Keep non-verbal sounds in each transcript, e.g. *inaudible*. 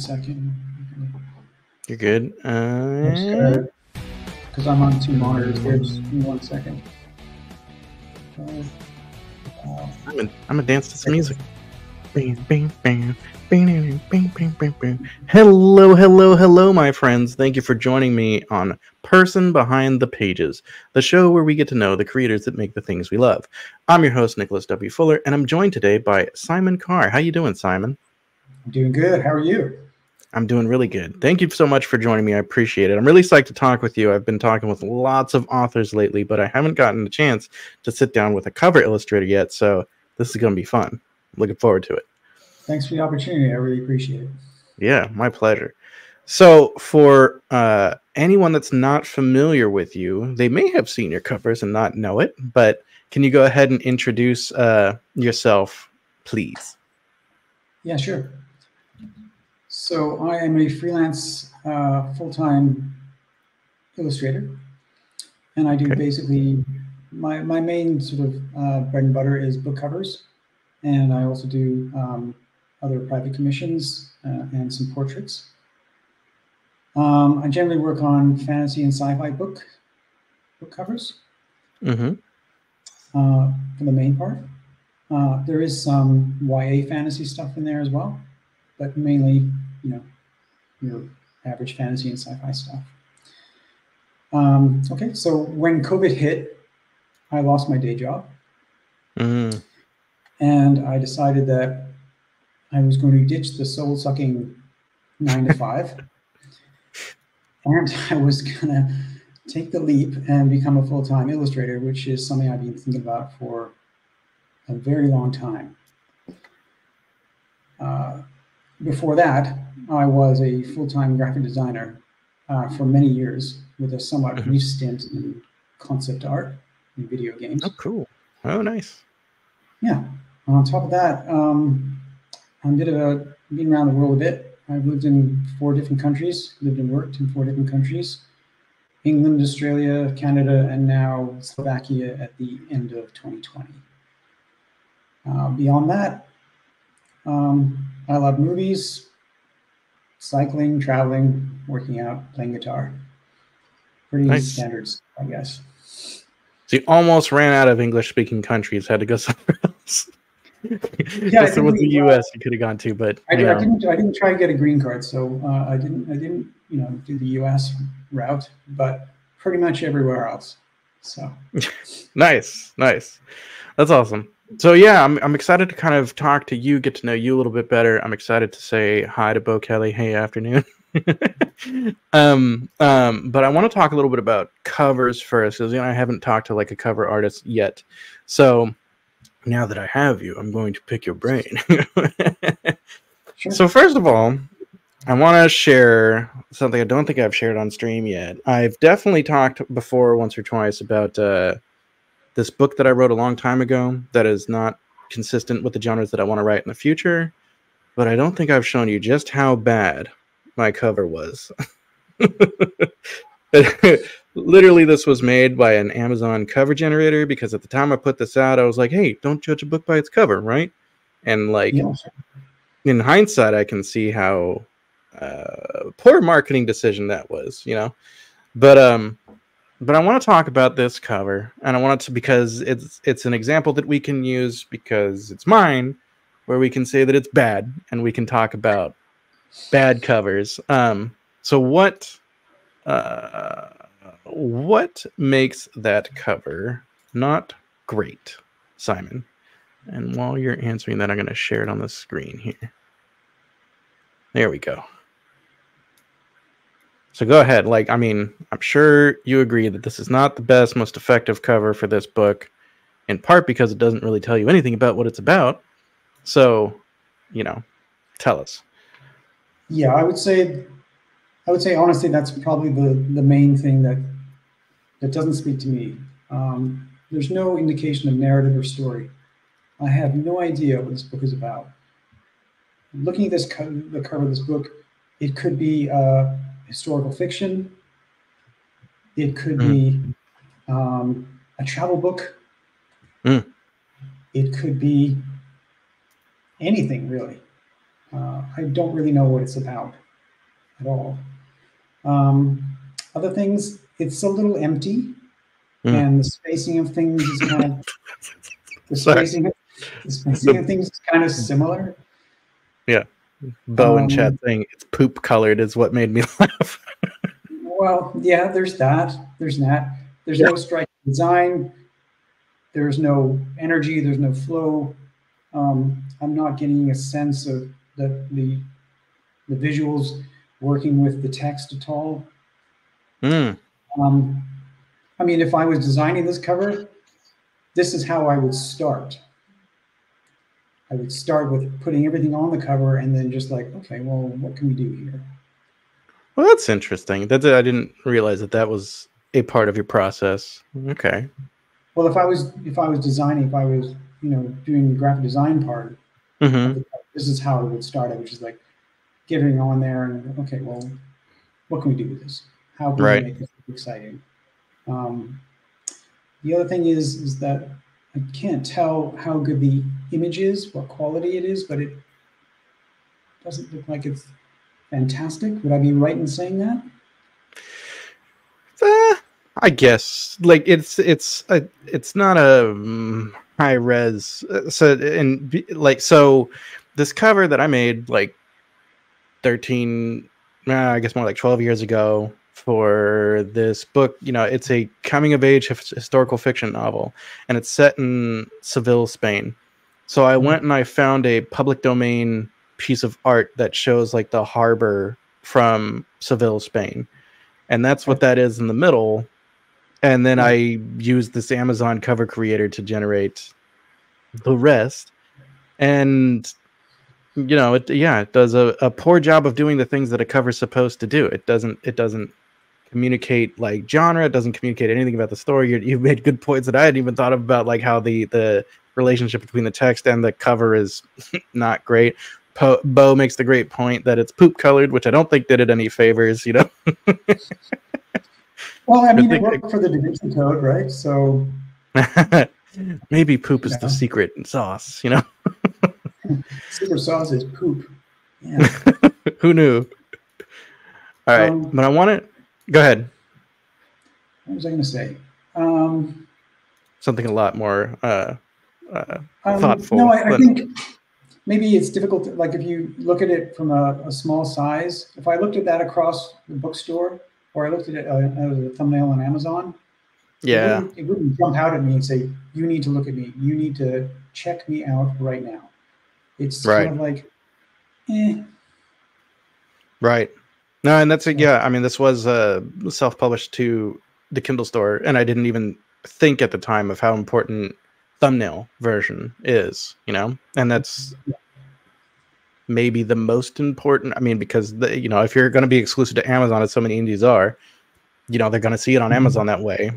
second. You're good. Uh... Because I'm on two monitors give me one second. I'm gonna, I'm dance to some music. Bing, bing, bing. Bing, bing, bing, bing, bing. Hello, hello, hello, my friends. Thank you for joining me on Person Behind the Pages, the show where we get to know the creators that make the things we love. I'm your host, Nicholas W. Fuller, and I'm joined today by Simon Carr. How you doing, Simon? I'm doing good. How are you? I'm doing really good. Thank you so much for joining me. I appreciate it. I'm really psyched to talk with you. I've been talking with lots of authors lately, but I haven't gotten a chance to sit down with a cover illustrator yet. So this is going to be fun. I'm looking forward to it. Thanks for the opportunity. I really appreciate it. Yeah, my pleasure. So, for uh, anyone that's not familiar with you, they may have seen your covers and not know it, but can you go ahead and introduce uh, yourself, please? Yeah, sure. So I am a freelance, uh, full-time illustrator, and I do Okay. basically my my main sort of uh, bread and butter is book covers, and I also do um, other private commissions uh, and some portraits. Um, I generally work on fantasy and sci-fi book book covers Mm-hmm. uh, for the main part. Uh, there is some YA fantasy stuff in there as well, but mainly, you know, your average fantasy and sci-fi stuff. Um, okay, so when COVID hit, I lost my day job, Mm. and I decided that I was going to ditch the soul-sucking nine to five, *laughs* and I was gonna take the leap and become a full-time illustrator, which is something I've been thinking about for a very long time. Uh, before that, I was a full-time graphic designer uh, for many years, with a somewhat Mhm. brief stint in concept art and video games. Oh, cool. Oh, nice. Yeah. On top of that, um, I'm a bit of a been around the world a bit. I've lived in four different countries, lived and worked in four different countries: England, Australia, Canada, and now Slovakia at the end of 2020. Uh, beyond that, um, I love movies, cycling, traveling, working out, playing guitar. Pretty Nice. standards, I guess. So you almost ran out of English-speaking countries, had to go *laughs* somewhere else. I If there was the U.S. you could have gone to, but I, did, I, didn't. I didn't try to get a green card, so uh, I didn't. I didn't. You know, do the U.S. route, but pretty much everywhere else. So *laughs* Nice, nice. That's awesome. So yeah, I'm I'm excited to kind of talk to you, get to know you a little bit better. I'm excited to say hi to Bo Kelly. Hey, afternoon. *laughs* um, um, but I want to talk a little bit about covers first, because you know I haven't talked to like a cover artist yet. So now that I have you, I'm going to pick your brain. *laughs* sure. So first of all, I want to share something I don't think I've shared on stream yet. I've definitely talked before once or twice about uh, this book that I wrote a long time ago that is not consistent with the genres that I want to write in the future. But I don't think I've shown you just how bad my cover was. *laughs* Literally, this was made by an Amazon cover generator because at the time I put this out, I was like, hey, don't judge a book by its cover, right? And like, yeah, in hindsight, I can see how uh, poor marketing decision that was, you know. But um, but I want to talk about this cover, and I want to because it's it's an example that we can use because it's mine, where we can say that it's bad, and we can talk about bad covers. Um, so what uh, what makes that cover not great, Simon? And while you're answering that, I'm going to share it on the screen here. There we go. So go ahead. Like, I mean, I'm sure you agree that this is not the best, most effective cover for this book, in part because it doesn't really tell you anything about what it's about. So, you know, tell us. yeah. I would say, I would say honestly, that's probably the the main thing that that doesn't speak to me. Um, there's no indication of narrative or story. I have no idea what this book is about. Looking at this co- the cover of this book, it could be uh, historical fiction. It could be um, a travel book. Mm. It could be anything really. Uh, I don't really know what it's about at all. Um, other things, it's a little empty, Mm. and the spacing of things is kind of *laughs* the spacing, of, the spacing of things is kind of similar. Bo chat Um, saying it's poop colored is what made me *laughs* laugh. Well, yeah, there's that. There's that. There's no striking design. There's no energy. There's no flow. Um, I'm not getting a sense of the the the visuals working with the text at all. Mm. Um, I mean, if I was designing this cover, this is how I would start. I would start with putting everything on the cover and then just like, okay, well, what can we do here? Well, that's interesting. That's I didn't realize that that was a part of your process. Okay. Well, if I was if I was designing, if I was you know doing the graphic design part, hmm this is how I would start it, which is like getting on there and okay, well, what can we do with this? How can Right. we make this exciting? Um, the other thing is is that I can't tell how good the image is, what quality it is, but it doesn't look like it's fantastic. Would I be right in saying that? Uh, I guess like it's it's a, it's not a um, high res. uh, So and like so, this cover that I made like thirteen, uh, I guess more like twelve years ago for this book. You know, it's a coming of age historical fiction novel, and it's set in Seville, Spain. So I hmm. went and I found a public domain piece of art that shows like the harbor from Seville, Spain. And that's what that is in the middle. And then hmm. I used this Amazon cover creator to generate the rest. And you know, it yeah, it does a, a poor job of doing the things that a cover's supposed to do. It doesn't it doesn't communicate like genre, it doesn't communicate anything about the story. You you've made good points that I hadn't even thought of about like how the the relationship between the text and the cover is *laughs* not great. Po- Bo makes the great point that it's poop colored, which I don't think did it any favors. You know, *laughs* Well, I mean, it think- worked for the Da Vinci Code, right? So *laughs* maybe poop is the secret sauce. You know, super sauce is poop. Yeah. who knew? All right, Um, but I want to go ahead. what was I going to say? Um, Something a lot more. Uh, uh, um, Thoughtful, No, I, I think maybe it's difficult. To, like if you look at it from a, a small size, if I looked at that across the bookstore, or I looked at it uh, as a thumbnail on Amazon, it yeah, wouldn't, it wouldn't jump out at me and say, "You need to look at me. You need to check me out right now." It's Right. kind of like, eh, right. No, and that's a, yeah. I mean, this was uh, self-published to the Kindle store, and I didn't even think at the time of how important thumbnail version is. You know, and that's maybe the most important. I mean, because the, you know, if you're going to be exclusive to Amazon, as so many indies are, you know, they're going to see it on Mhm. Amazon that way.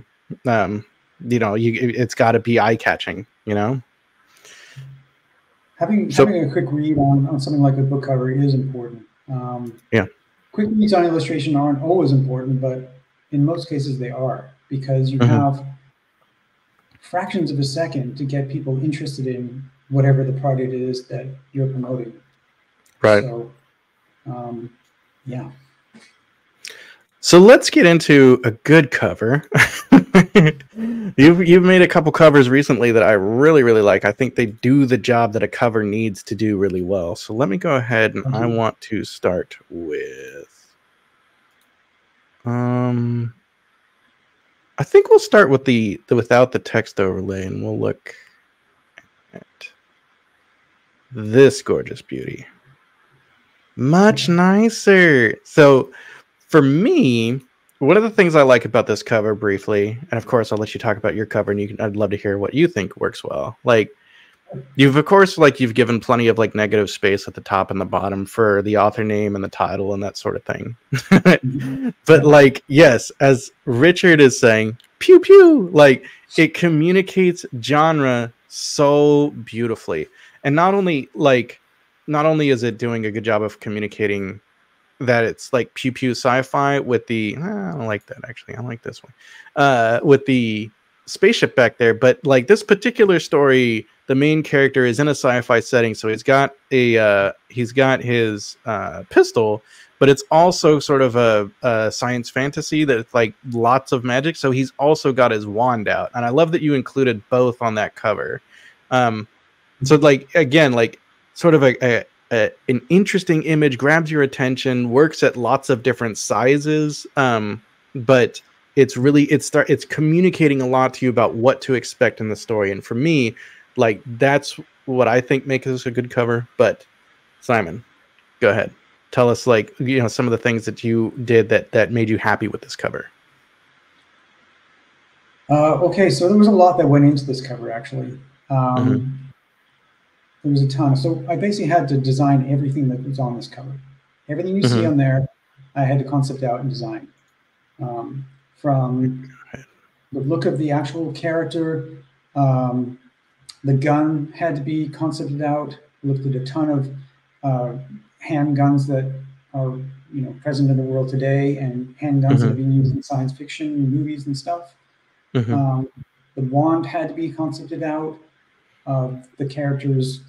Um, you know, you it- it's got to be eye-catching. You know. having So- having a quick read on, on something like a book cover is important. Um, Yeah. Quick reads on illustration aren't always important, but in most cases they are because you Mhm. have fractions of a second to get people interested in whatever the product is that you're promoting. Right. So, um, yeah. So let's get into a good cover. *laughs* you've you've made a couple covers recently that I really really like. I think they do the job that a cover needs to do really well. So let me go ahead and I Mhm. want to start with um I think we'll start with the, the without the text overlay and we'll look at this gorgeous beauty. Much nicer. So for me, one of the things I like about this cover briefly, and of course I'll let you talk about your cover and you can I'd love to hear what you think works well. Like you've of course like you've given plenty of like negative space at the top and the bottom for the author name and the title and that sort of thing. *laughs* but like yes, as Richard is saying, pew pew, like it communicates genre so beautifully. And not only like not only is it doing a good job of communicating that it's like pew pew sci-fi with the ah, I don't like that actually. I like this one. Uh with the spaceship back there, but like this particular story the main character is in a sci-fi setting, so he's got a uh, he's got his uh, pistol, but it's also sort of a, a science fantasy that's like lots of magic. So he's also got his wand out, and I love that you included both on that cover. Um, so like again, like sort of a, a, a an interesting image grabs your attention, works at lots of different sizes, um, but it's really it's it's communicating a lot to you about what to expect in the story. And for me, like that's what I think makes this a good cover. But Simon, go ahead. Tell us like you know some of the things that you did that that made you happy with this cover. Uh, okay, so there was a lot that went into this cover actually. Um, mm-hmm. There was a ton. So I basically had to design everything that was on this cover. Everything you mm-hmm. see on there, I had to concept out and design. Um, from the look of the actual character, um, the gun had to be concepted out. Looked at a ton of uh, handguns that are you know present in the world today, and handguns mm-hmm. that have been used in science fiction movies and stuff. Mm-hmm. Um, the wand had to be concepted out. Uh, the character's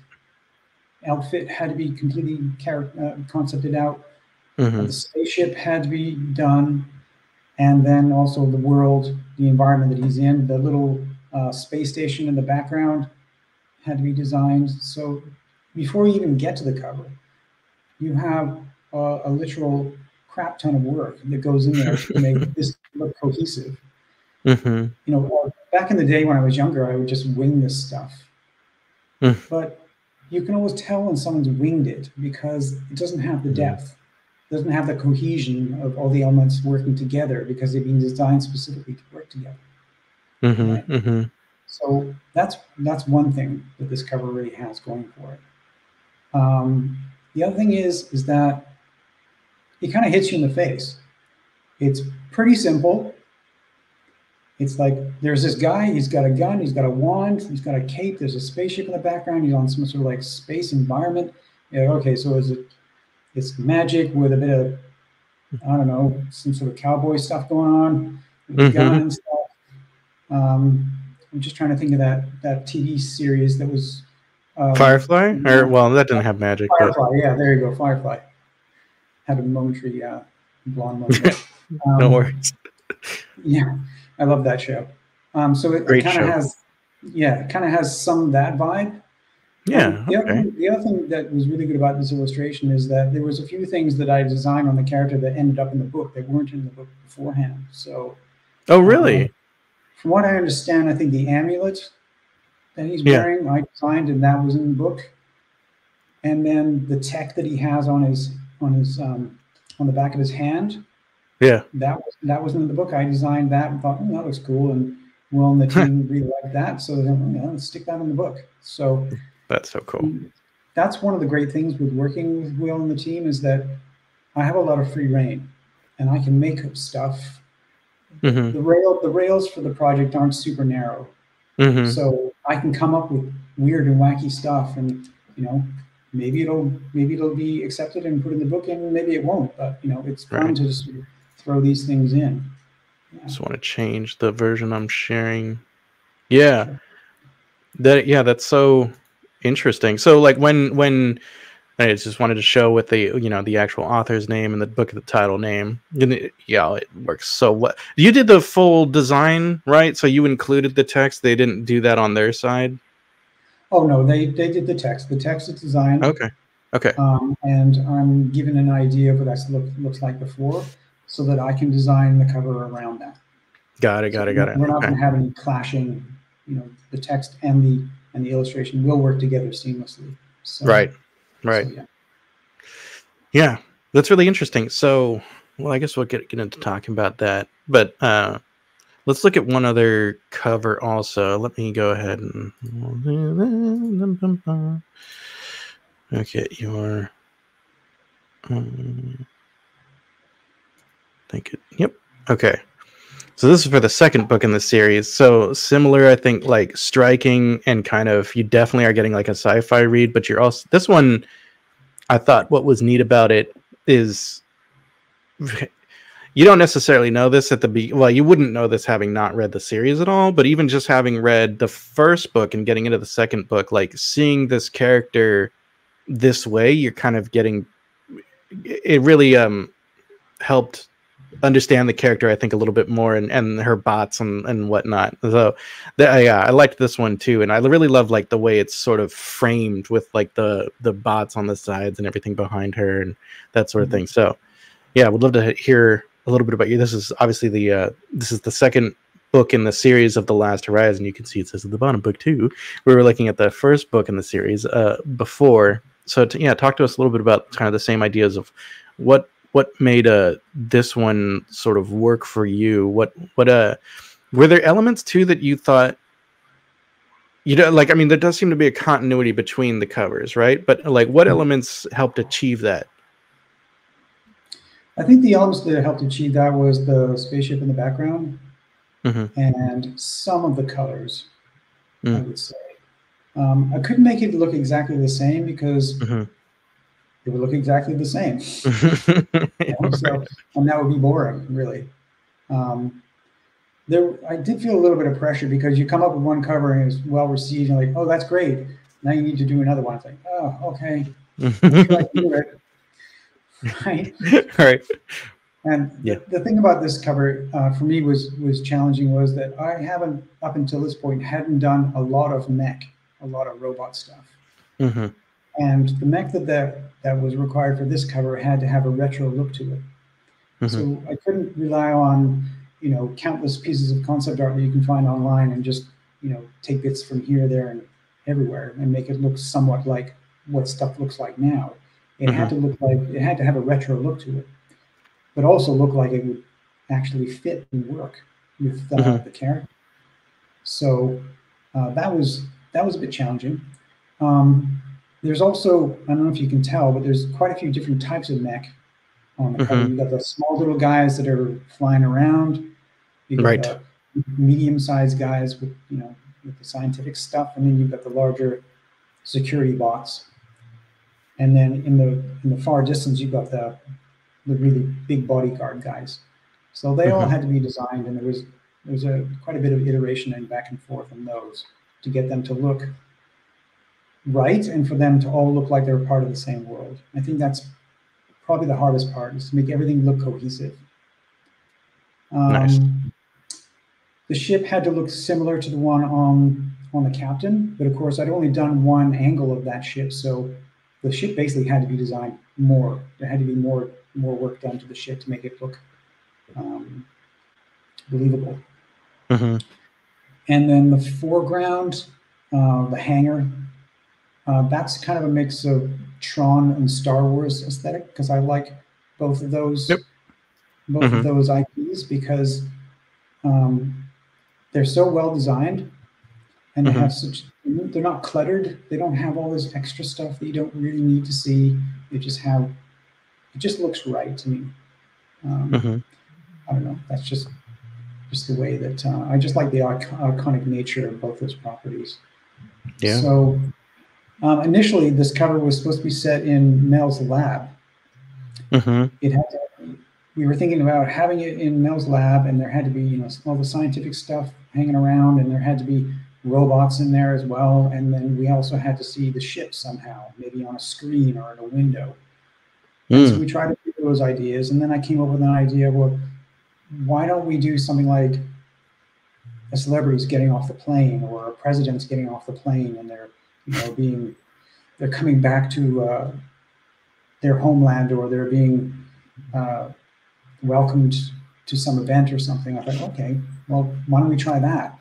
outfit had to be completely char- uh, concepted out. Mm-hmm. the spaceship had to be done, and then also the world, the environment that he's in, the little uh, space station in the background had to be designed. So before you even get to the cover, you have a, a literal crap ton of work that goes in there to make *laughs* this look cohesive. Mm-hmm. You know, back in the day when I was younger, I would just wing this stuff. Mm. But you can always tell when someone's winged it because it doesn't have the mm-hmm. depth, it doesn't have the cohesion of all the elements working together because they've been designed specifically to work together. Mm-hmm, right? mm-hmm. So that's that's one thing that this cover really has going for it. Um, the other thing is is that it kind of hits you in the face. It's pretty simple. It's like there's this guy, he's got a gun, he's got a wand, he's got a cape, there's a spaceship in the background, he's on some sort of like space environment. Yeah, okay, so is it it's magic with a bit of I don't know, some sort of cowboy stuff going on with mm-hmm. gun and stuff. Um, I'm just trying to think of that that TV series that was um, Firefly, or well, that didn't have magic. Firefly, but... yeah, there you go, Firefly. Had a momentary uh, blonde moment. *laughs* Um, no worries. yeah, I love that show. Um, so it, it kind of has, yeah, it kind of has some that vibe. Yeah. Um, the, okay. other, the other thing that was really good about this illustration is that there was a few things that I designed on the character that ended up in the book that weren't in the book beforehand. So. Oh really? Um, from what I understand, I think the amulet that he's wearing, yeah. I designed, and that was in the book. And then the tech that he has on his on his um, on the back of his hand, yeah, that was that was in the book. I designed that and thought, oh, that looks cool, and Will and the team really liked that, so then, yeah, let's stick that in the book. So that's so cool. That's one of the great things with working with Will and the team is that I have a lot of free rein, and I can make up stuff Mm-hmm. The rail the rails for the project aren't super narrow, mm-hmm. so I can come up with weird and wacky stuff, and you know maybe it'll maybe it'll be accepted and put in the book, and maybe it won't. But you know it's fun right. to just throw these things in. Yeah. Just want to change the version I'm sharing. Yeah, sure. that yeah that's so interesting. So like when when I just wanted to show with the you know the actual author's name and the book of the title name. And it, yeah, it works so well. You did the full design, right? So you included the text. They didn't do that on their side. Oh no, they they did the text. The text is designed. Okay. Okay. Um, and I'm given an idea of what that look, looks like before, so that I can design the cover around that. Got it. Got so it. Got it. We're not okay. going to have any clashing. You know, the text and the and the illustration will work together seamlessly. So, right. Right. So, yeah. yeah, that's really interesting. So, well, I guess we'll get get into talking about that, but uh, let's look at one other cover also. Let me go ahead and okay, your. Um, think it. Yep. Okay. So this is for the second book in the series. So similar, I think, like striking and kind of you definitely are getting like a sci-fi read, but you're also this one. I thought what was neat about it is *laughs* you don't necessarily know this at the be well you wouldn't know this having not read the series at all but even just having read the first book and getting into the second book like seeing this character this way you're kind of getting it really um helped understand the character i think a little bit more and and her bots and and whatnot so the, yeah i liked this one too and i really love like the way it's sort of framed with like the the bots on the sides and everything behind her and that sort of mm-hmm. thing so yeah, I would love to hear a little bit about you. This is obviously the uh, this is the second book in the series of the Last Horizon. You can see it says at the bottom, book two. We were looking at the first book in the series uh, before. So to, yeah, talk to us a little bit about kind of the same ideas of what what made uh this one sort of work for you. What what uh were there elements too that you thought you know like i mean there does seem to be a continuity between the covers right but like what mm-hmm. elements helped achieve that I think the elements that helped achieve that was the spaceship in the background mm-hmm. and some of the colors, mm. I would say. Um, I couldn't make it look exactly the same because mm-hmm. It would look exactly the same. *laughs* you know, so, and that would be boring, really. Um, there, I did feel a little bit of pressure because you come up with one cover and it's well received, and like, oh, that's great. Now you need to do another one. It's like, oh, okay. right? *laughs* right. And yeah. the, the, thing about this cover uh, for me was was challenging was that I haven't up until this point hadn't done a lot of mech, a lot of robot stuff. Mm-hmm. And the mech that, that that was required for this cover had to have a retro look to it. Mm-hmm. So I couldn't rely on you know countless pieces of concept art that you can find online and just you know take bits from here, there, and everywhere and make it look somewhat like what stuff looks like now. It mm-hmm. had to look like it had to have a retro look to it, but also look like it would actually fit and work with uh, mm-hmm. the character. So uh, that was that was a bit challenging. Um, there's also I don't know if you can tell, but there's quite a few different types of mech on the. Mm-hmm. You got the small little guys that are flying around. You got right. medium-sized guys with you know with the scientific stuff, and then you've got the larger security bots and then in the in the far distance you've got the the really big bodyguard guys. So they mm-hmm. all had to be designed, and there was there was a quite a bit of iteration and back and forth on those to get them to look right and for them to all look like they're part of the same world. I think that's probably the hardest part is to make everything look cohesive. Um, nice. The ship had to look similar to the one on on the captain, but of course I'd only done one angle of that ship, so the ship basically had to be designed more. There had to be more more work done to the ship to make it look um, believable. Mm-hmm. And then the foreground, uh, the hangar, uh, that's kind of a mix of Tron and Star Wars aesthetic because I like both of those yep. both mm-hmm. of those IPs because um, they're so well designed and mm-hmm. they have such they're not cluttered. They don't have all this extra stuff that you don't really need to see. They just have it just looks right to me. Um, mm-hmm. I don't know. That's just just the way that uh, I just like the iconic nature of both those properties. Yeah. So um, initially, this cover was supposed to be set in Mel's lab. Mm-hmm. It had to, we were thinking about having it in Mel's lab, and there had to be you know all the scientific stuff hanging around, and there had to be robots in there as well. And then we also had to see the ship somehow, maybe on a screen or in a window. Mm. So we tried to do those ideas. And then I came up with an idea well, why don't we do something like a celebrity's getting off the plane or a president's getting off the plane and they're, you know, being, they're coming back to uh, their homeland or they're being uh, welcomed to some event or something. I thought, okay, well, why don't we try that?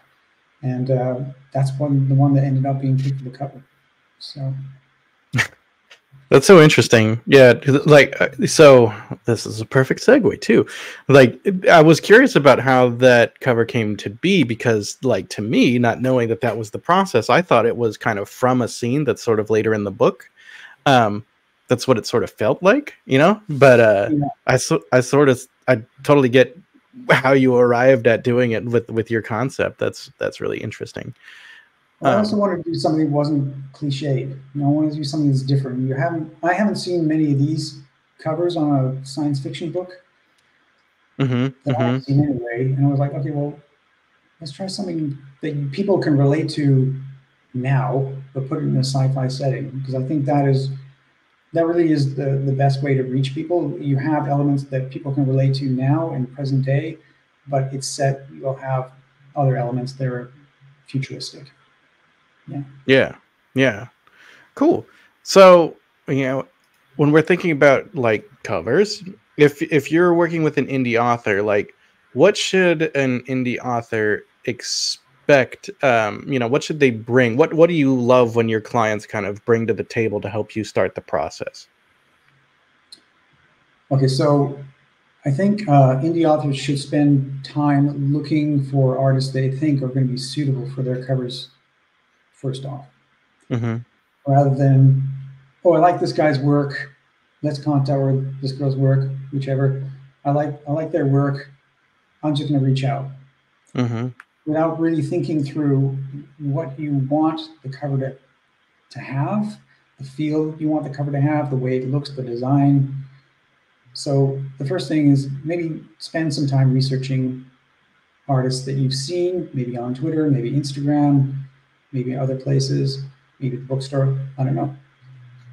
and uh, that's one the one that ended up being picked for the cover. So that's so interesting. Yeah, like uh, so this is a perfect segue too. Like I was curious about how that cover came to be because like to me not knowing that that was the process, I thought it was kind of from a scene that's sort of later in the book. Um that's what it sort of felt like, you know? But uh yeah. I so I sort of I totally get how you arrived at doing it with with your concept. That's that's really interesting. I also um, wanted to do something that wasn't cliched. You know, I wanted to do something that's different. You haven't I haven't seen many of these covers on a science fiction book. Mm-hmm. that hmm I've seen anyway. And I was like, okay, well, let's try something that people can relate to now, but put it in a sci-fi setting because I think that is that really is the the best way to reach people. You have elements that people can relate to now in present day, but it's set. You'll have other elements that are futuristic. Yeah. Yeah. Cool. So, you know, when we're thinking about like covers, if if you're working with an indie author, like what should an indie author expect um, you know, what should they bring? What what do you love when your clients kind of bring to the table to help you start the process? Okay, so I think uh, indie authors should spend time looking for artists they think are going to be suitable for their covers. First off. Mhm. rather than, oh, I like this guy's work. Let's contact or this girl's work, whichever. I like I like their work. I'm just going to reach out Mhm. without really thinking through what you want the cover to, to have, the feel you want the cover to have, the way it looks, the design. So the first thing is maybe spend some time researching artists that you've seen, maybe on Twitter, maybe Instagram, maybe other places, maybe the bookstore. I don't know.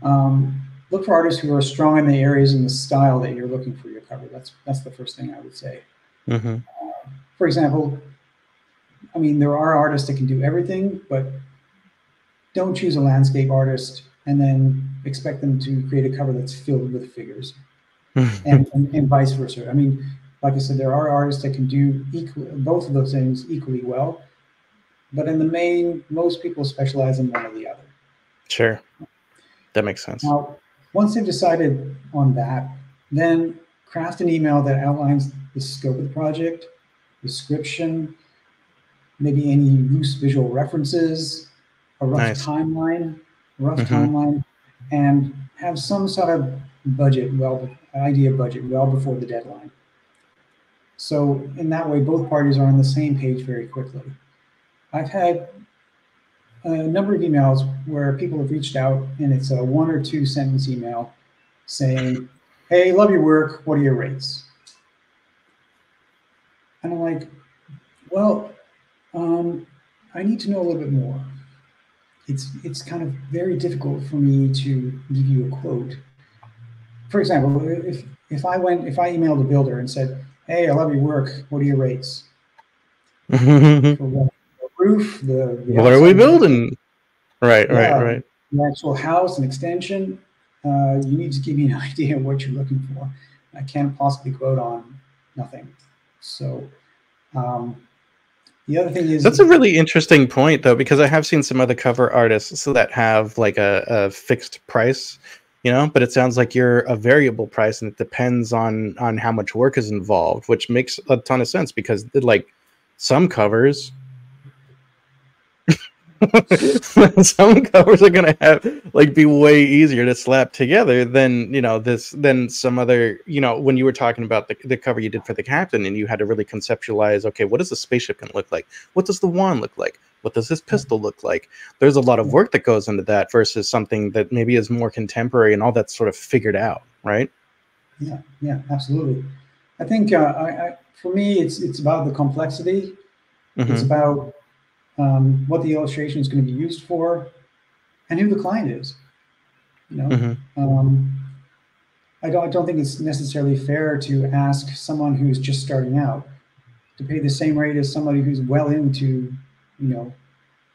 Um, look for artists who are strong in the areas and the style that you're looking for your cover. That's that's the first thing I would say. Mhm. For example, I mean there are artists that can do everything, but don't choose a landscape artist and then expect them to create a cover that's filled with figures *laughs* and, and, and vice versa. I mean, like I said, there are artists that can do equal, both of those things equally well, but in the main, most people specialize in one or the other. Sure. That makes sense. Now, once they've decided on that, then craft an email that outlines the scope of the project, description, maybe any loose visual references, a rough Nice. timeline, rough Mhm. timeline, and have some sort of budget, well, idea budget well before the deadline. So in that way, both parties are on the same page very quickly. I've had a number of emails where people have reached out and it's a one or two sentence email saying, Hey, love your work. What are your rates? And I'm like, Well, um, I need to know a little bit more. It's, it's kind of very difficult for me to give you a quote. For example, if, if I went, if I emailed a builder and said, Hey, I love your work. What are your rates? *laughs* For what? Roof, the, the what are we building? Right, Yeah. right, right. the actual house and extension, uh, you need to give me an *laughs* idea of what you're looking for. I can't possibly quote on nothing. So um, the other thing is That's a really interesting point, though, because I have seen some other cover artists that have like a, a fixed price, you know, but it sounds like you're a variable price, and it depends on on how much work is involved, which makes a ton of sense because like some covers. Some covers are gonna have like be way easier to slap together than you know this than some other you know when you were talking about the, the cover you did for the captain and you had to really conceptualize okay what does the spaceship gonna look like what does the wand look like what does this pistol look like there's a lot of work that goes into that versus something that maybe is more contemporary and all that's sort of figured out right yeah, yeah, absolutely. I think uh, I, I, for me, it's it's about the complexity. It's Mhm. about um, what the illustration is going to be used for, and who the client is. You know, Mhm. um, I don't I don't think it's necessarily fair to ask someone who's just starting out to pay the same rate as somebody who's well into, you know,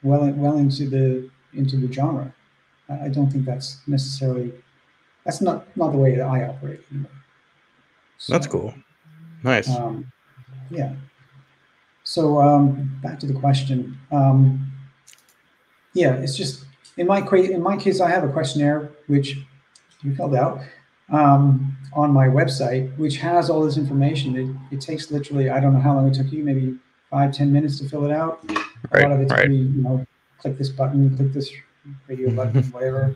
well well into the into the genre. I don't think that's necessarily that's not not the way that I operate. Anyway. that's cool nice um, yeah. So um, back to the question. Um, yeah, it's just in my in my case, I have a questionnaire which you filled out um, on my website, which has all this information. It, it takes literally I don't know how long it took you, maybe five ten minutes to fill it out. A lot of right it's right pretty, you know, click this button, click this radio button, *laughs* whatever.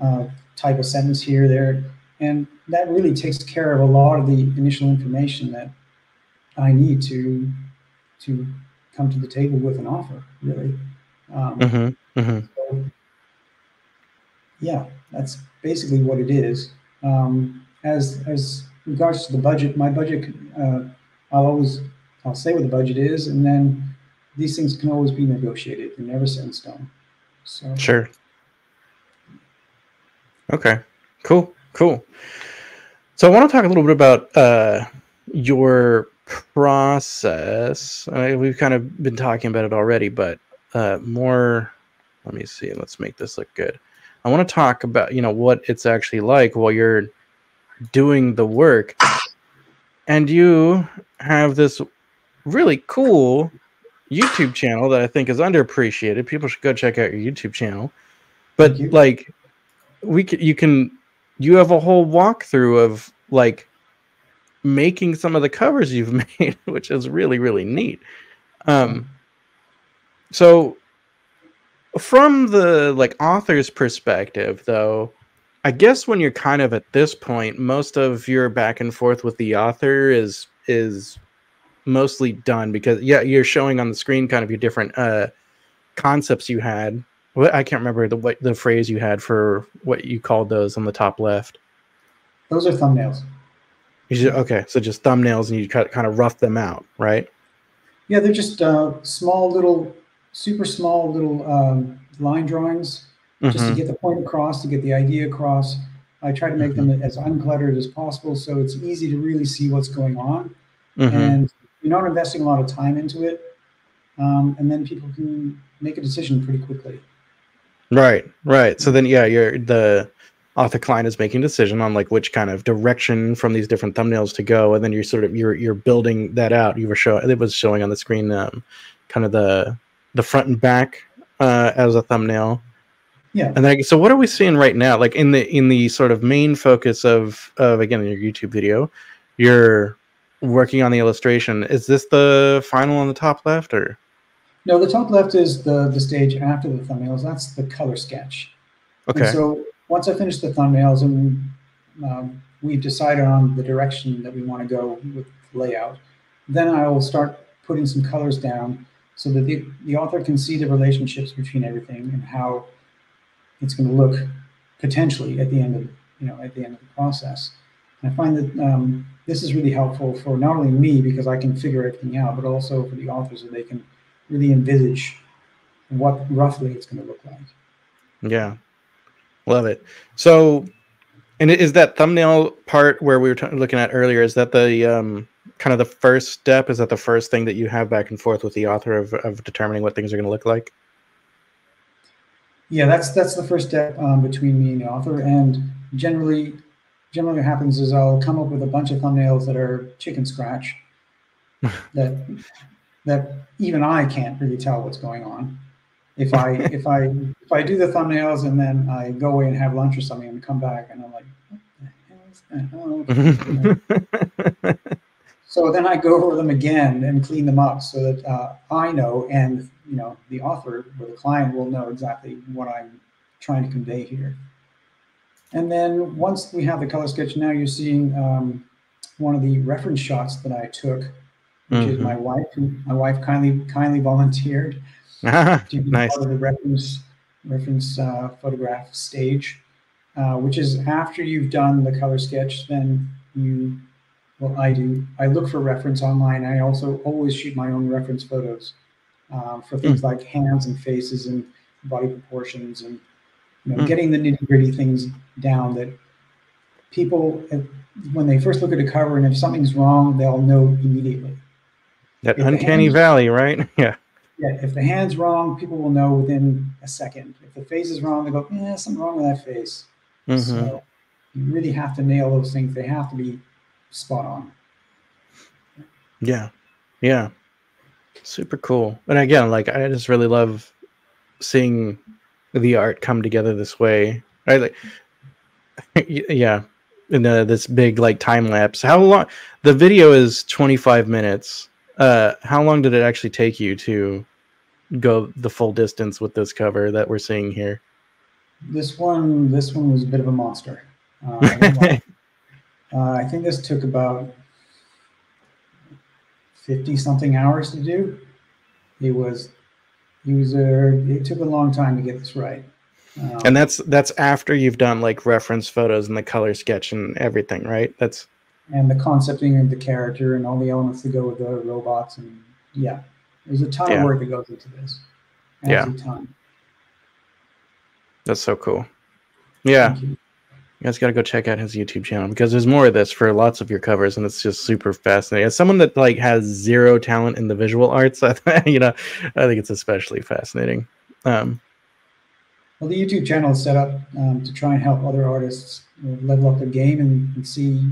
Uh, type a sentence here, there, and that really takes care of a lot of the initial information that I need to to come to the table with an offer. Really, um, hmm hmm so, yeah, that's basically what it is. Um, as as regards to the budget, my budget uh, I'll always I'll say what the budget is, and then these things can always be negotiated. They're never set in stone. So Sure. Okay. Cool. Cool. So I want to talk a little bit about uh, your process. I, we've kind of been talking about it already, but uh, more. Let me see. Let's make this look good. I want to talk about you know what it's actually like while you're doing the work, and you have this really cool YouTube channel that I think is underappreciated. People should go check out your YouTube channel. But you. like, we can, you can, you have a whole walkthrough of like making some of the covers you've *laughs* made, which is really really neat. Um, so from the like author's perspective, though, I guess when you're kind of at this point, most of your back and forth with the author is is mostly done because yeah, you're showing on the screen kind of your different uh concepts you had. What I can't remember the what the phrase you had for what you called those on the top left. those are thumbnails. You should, okay, so just thumbnails and you kind of rough them out, right? Yeah, they're just uh, small little, super small little um, line drawings just to Mhm. get the point across, to get the idea across. I try to make them as uncluttered as possible so it's easy to really see what's going on. Mhm. And you're not investing a lot of time into it. Um, and then people can make a decision pretty quickly. Right, right. So then, yeah, you're the author Klein is making a decision on like which kind of direction from these different thumbnails to go, and then you're sort of you're you're building that out. You were showing it was showing on the screen, um, kind of the the front and back uh, as a thumbnail, Yeah. and then so what are we seeing right now? Like in the in the sort of main focus of of again your YouTube video, you're working on the illustration. Is this the final on the top left or? No, the top left is the, the stage after the thumbnails. That's the color sketch. Okay. And so once I finish the thumbnails and um, we've decided on the direction that we want to go with layout, then I will start putting some colors down so that the, the author can see the relationships between everything and how it's going to look potentially at the end of you know at the end of the process. And I find that um, this is really helpful for not only me because I can figure everything out, but also for the authors so they can really envisage what roughly it's going to look like. Yeah, love it. So, and is that thumbnail part where we were looking at earlier? Is that the um, kind of the first step? Is that the first thing that you have back and forth with the author of, of determining what things are going to look like? Yeah, that's that's the first step um, between me and the author. And generally, generally what happens is I'll come up with a bunch of thumbnails that are chicken scratch, *laughs* that that even I can't really tell what's going on. If I if I if I do the thumbnails and then I go away and have lunch or something and come back and I'm like, what the hell is that? *laughs* So then I go over them again and clean them up so that uh, I know and you know the author or the client will know exactly what I'm trying to convey here. And then once we have the color sketch, now you're seeing um, one of the reference shots that I took, which is Mhm. my wife. Who, my wife kindly kindly volunteered *laughs* to be nice. part of the reference reference uh, photograph stage, uh, which is after you've done the color sketch. Then you, well, I do. I look for reference online. I also always shoot my own reference photos uh, for things like hands and faces and body proportions and you know Mm. getting the nitty gritty things down that people uh, when they first look at a cover and if something's wrong they'll know immediately. That If uncanny hands- valley, right? *laughs* Yeah. Yeah, if the hand's wrong, people will know within a second. If the face is wrong, they go, "Yeah, something wrong with that face." Mhm. So you really have to nail those things. They have to be spot on. Yeah. Yeah. Super cool. And again, like I just really love seeing the art come together this way. Right? Like *laughs* yeah. In uh, this big like time lapse. How long the video is 25 minutes. Uh how long did it actually take you to go the full distance with this cover that we're seeing here? This one, this one was a bit of a monster. Uh, I *laughs* uh, I think this took about fifty something hours to do. It was, it was a, it took a long time to get this right. Um, and that's that's after you've done like reference photos and the color sketch and everything, right? That's and the concepting of the character and all the elements that go with the robots and yeah, there's a ton Yeah. of work that goes into this. Yeah. Absolute ton. That's so cool. Yeah, you. you guys got to go check out his YouTube channel because there's more of this for lots of your covers, and it's just super fascinating. As someone that like has zero talent in the visual arts, *laughs* I th- you know, I think it's especially fascinating. Um, Well, the YouTube channel is set up um, to try and help other artists level up their game and, and see,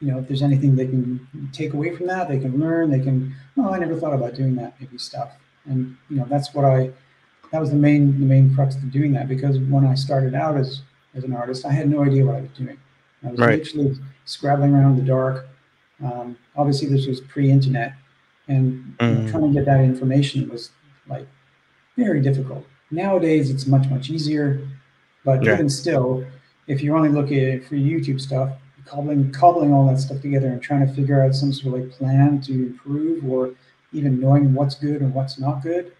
you know, if there's anything they can take away from that, they can learn, they can, oh, I never thought about doing that, maybe stuff. And, you know, that's what I, that was the main, the main crux of doing that because when I started out as, as an artist, I had no idea what I was doing. I was Right. literally scrabbling around in the dark. Um, obviously, this was pre-internet, and Mm. trying to get that information was like very difficult. Nowadays, it's much much easier, but Yeah. even still, if you're only looking at for YouTube stuff, cobbling cobbling all that stuff together and trying to figure out some sort of like plan to improve, or even knowing what's good and what's not good,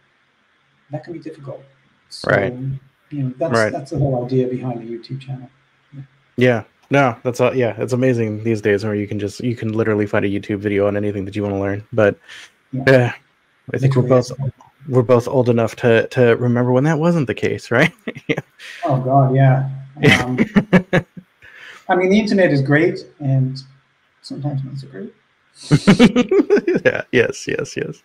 that can be difficult. So, Right. You know, that's Right. that's the whole idea behind the YouTube channel. yeah, no, that's all. Yeah, it's amazing these days where you can just you can literally find a YouTube video on anything that you want to learn. But Yeah. yeah, I think we're Literally, both we're both old enough to to remember when that wasn't the case, *laughs* right? Oh God, yeah. Um, *laughs* I mean, the internet is great, and sometimes not so great. *laughs* yeah, yes, yes, yes.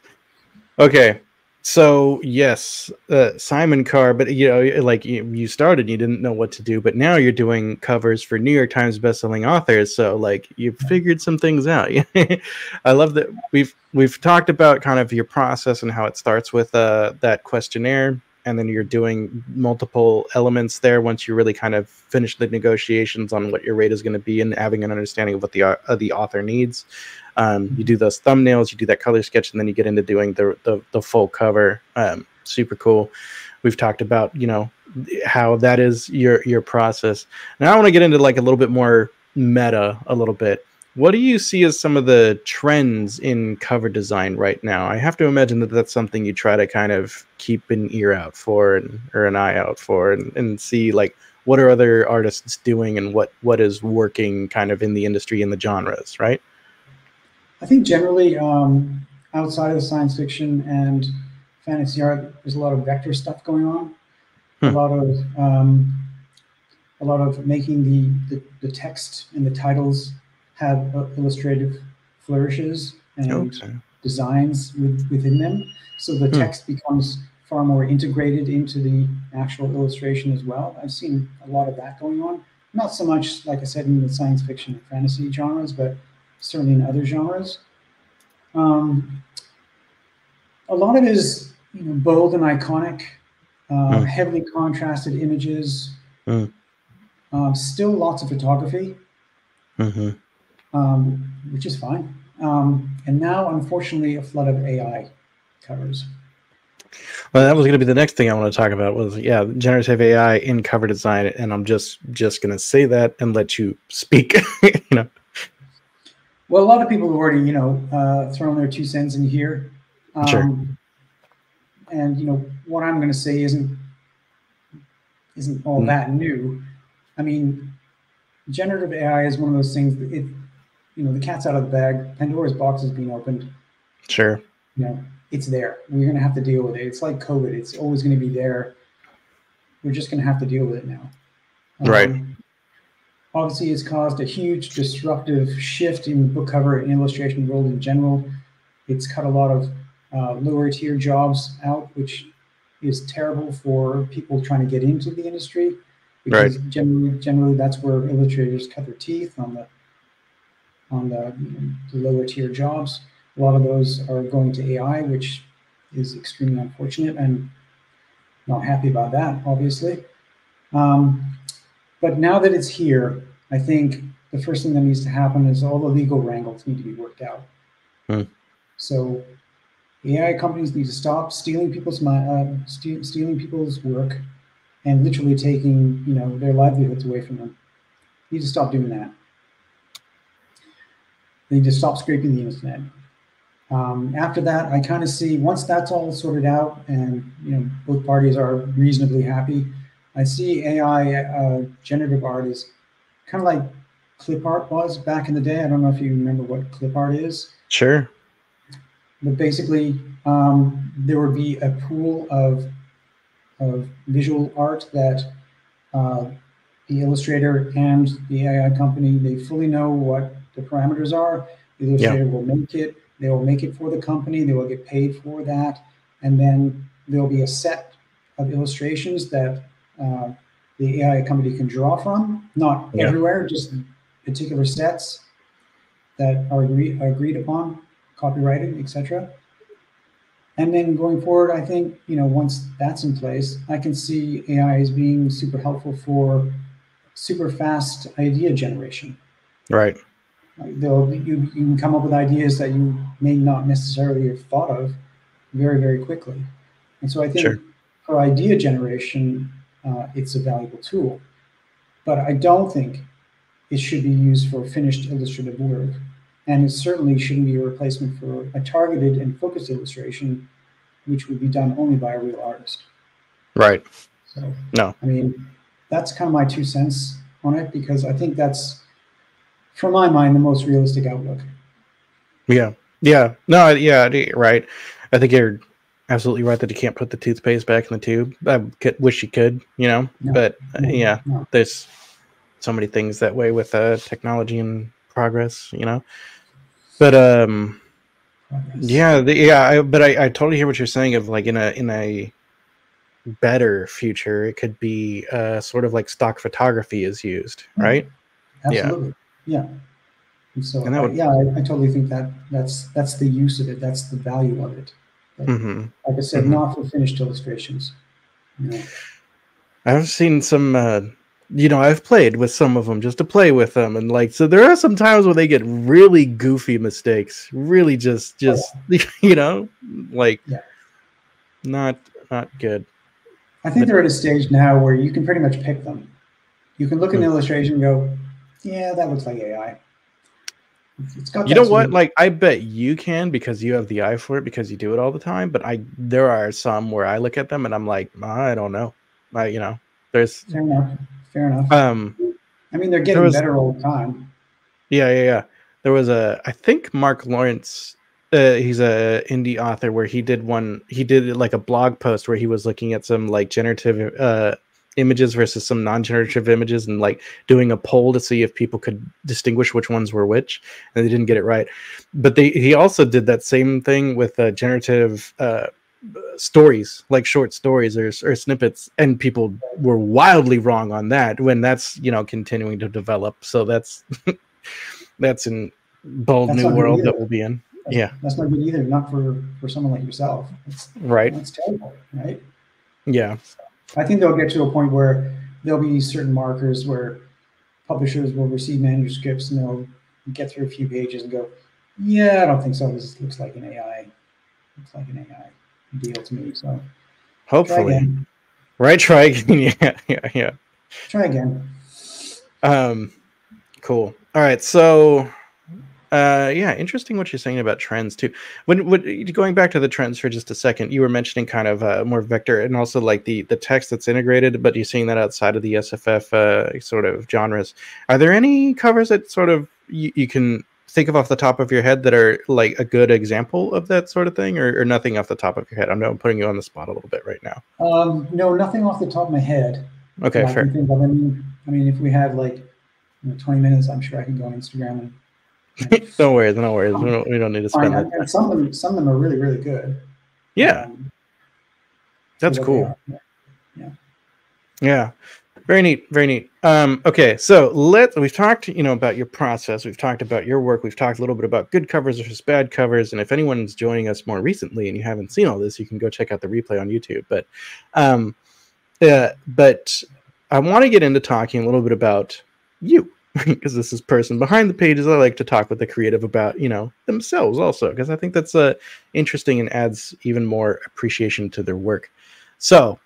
Okay. So yes, uh, Simon Carr, but you know, like you, you started, you didn't know what to do, but now you're doing covers for New York Times bestselling authors. So like you've figured some things out. *laughs* I love that we've we've talked about kind of your process and how it starts with uh, that questionnaire, and then you're doing multiple elements there once you really kind of finish the negotiations on what your rate is going to be and having an understanding of what the uh, the author needs. Um, you do those thumbnails, you do that color sketch, and then you get into doing the the, the full cover. Um, super cool. We've talked about you know how that is your your process. Now I want to get into like a little bit more meta, a little bit. What do you see as some of the trends in cover design right now? I have to imagine that that's something you try to kind of keep an ear out for and, or an eye out for and, and see like what are other artists doing and what what is working kind of in the industry in the genres, right? I think generally, um, outside of the science fiction and fantasy art, there's a lot of vector stuff going on. A Hmm. lot of um, a lot of making the, the the text and the titles have uh, illustrative flourishes and Okay. designs with, within them. So the Hmm. text becomes far more integrated into the actual illustration as well. I've seen a lot of that going on. Not so much, like I said, in the science fiction and fantasy genres, but certainly in other genres. Um, a lot of it is you know, bold and iconic, uh, Hmm. heavily contrasted images. Hmm. Um, still lots of photography hmm um, which is fine. Um, and now, unfortunately, a flood of AI covers. Well, that was going to be the next thing I want to talk about was yeah, generative AI in cover design, and I'm just just going to say that and let you speak. *laughs* you know, Well, a lot of people have already, you know, uh, thrown their two cents in here. Um, Sure. And you know what I'm going to say isn't isn't all Mm. that new. I mean, generative AI is one of those things that it, you know, the cat's out of the bag. Pandora's box is being opened. sure, you know, it's there. We're going to have to deal with it. It's like COVID. It's always going to be there. We're just going to have to deal with it now. Right. Um, obviously, it's caused a huge disruptive shift in the book cover and illustration world in general. It's cut a lot of uh, lower tier jobs out, which is terrible for people trying to get into the industry. Because generally, generally, that's where illustrators cut their teeth on the on the, the lower tier jobs. A lot of those are going to AI, which is extremely unfortunate and not happy about that, obviously. Um, but now that it's here, I think the first thing that needs to happen is all the legal wrangles need to be worked out. Hmm. So AI companies need to stop stealing people's uh, ste- stealing people's work and literally taking you know their livelihoods away from them. Need to stop doing that. They to stop scraping the internet. Um, after that, I kind of see once that's all sorted out and you know both parties are reasonably happy, I see AI uh, generative art is kind of like clip art was back in the day. I don't know if you remember what clip art is. Sure. But basically, um, there would be a pool of of visual art that uh, the illustrator and the AI company they fully know what the parameters are. The illustrator yeah. will make it. They will make it for the company. They will get paid for that, and then there'll be a set of illustrations that uh, the AI company can draw from. Not yeah. everywhere, just particular sets that are agree, agreed upon, copyrighted, etc. And then going forward, I think you know once that's in place, I can see AI as being super helpful for super fast idea generation. Right. Like they'll you, you can come up with ideas that you may not necessarily have thought of very very quickly, and so I think sure. for idea generation, uh, it's a valuable tool. But I don't think it should be used for finished illustrative work. And it certainly shouldn't be a replacement for a targeted and focused illustration, which would be done only by a real artist. Right. So, no. I mean, that's kind of my two cents on it because I think that's, from my mind, the most realistic outlook. Yeah. Yeah. No, yeah, right. I think you're absolutely right that you can't put the toothpaste back in the tube. I could, wish you could, you know, no, but uh, no, yeah, no. there's so many things that way with uh, technology and progress, you know. But um, yeah, the, yeah, I, but I, I totally hear what you're saying. Of like in a in a better future, it could be uh, sort of like stock photography is used, yeah. right? Absolutely, yeah. Yeah. And so, and I, would, yeah, I, I, totally think that that's that's the use of it. That's the value of it. But, mm-hmm. Like I said, mm-hmm. not for finished illustrations. You know. I've seen some uh, you know, I've played with some of them just to play with them, and like, so there are some times where they get really goofy mistakes, really just, just, oh, yeah. *laughs* you know, like, yeah. not, not good. I think but, they're at a stage now where you can pretty much pick them. You can look at an hmm. illustration and go, yeah, that looks like AI. It's got you know what? Like, I bet you can because you have the eye for it because you do it all the time. But I, there are some where I look at them and I'm like, I don't know. I, you know, there's. Fair enough fair enough. Um, I mean, they're getting was, better all the time. Yeah, yeah, yeah. There was a, I think Mark Lawrence. Uh, he's a indie author where he did one. He did like a blog post where he was looking at some like generative uh, images versus some non-generative images and like doing a poll to see if people could distinguish which ones were which and they didn't get it right. But they he also did that same thing with uh, generative uh, stories like short stories or, or snippets and people were wildly wrong on that when that's you know continuing to develop. So that's *laughs* that's in bold that's new world that we'll be in. That's, yeah. that's not good either not for for someone like yourself. It's, right. that's terrible right? Yeah i think they'll get to a point where there'll be certain markers where publishers will receive manuscripts and they'll get through a few pages and go yeah i don't think so this looks like an ai looks like an ai deal to me. So hopefully, try right? Try again. *laughs* yeah, yeah, yeah. Try again. Um, cool. All right. So, uh, yeah, interesting what you're saying about trends too. When, when going back to the trends for just a second, you were mentioning kind of uh, more vector and also like the the text that's integrated, but you're seeing that outside of the SFF uh, sort of genres. Are there any covers that sort of you, you can think of off the top of your head that are like a good example of that sort of thing, or, or nothing off the top of your head? I know I'm putting you on the spot a little bit right now. Um, no, nothing off the top of my head. Okay, fair. I. I mean, I mean, if we had like you know, 20 minutes, I'm sure I can go on Instagram and. *laughs* no worries, no worries. We, don't, we don't need to spend that. Some of them, some of them are really, really good. Yeah, um, that's cool. Yeah. yeah. Yeah very neat very neat um, okay so let's. we've talked you know about your process we've talked about your work we've talked a little bit about good covers versus bad covers and if anyone's joining us more recently and you haven't seen all this you can go check out the replay on youtube but um uh, but i want to get into talking a little bit about you *laughs* because this is person behind the pages i like to talk with the creative about you know themselves also because i think that's uh, interesting and adds even more appreciation to their work. So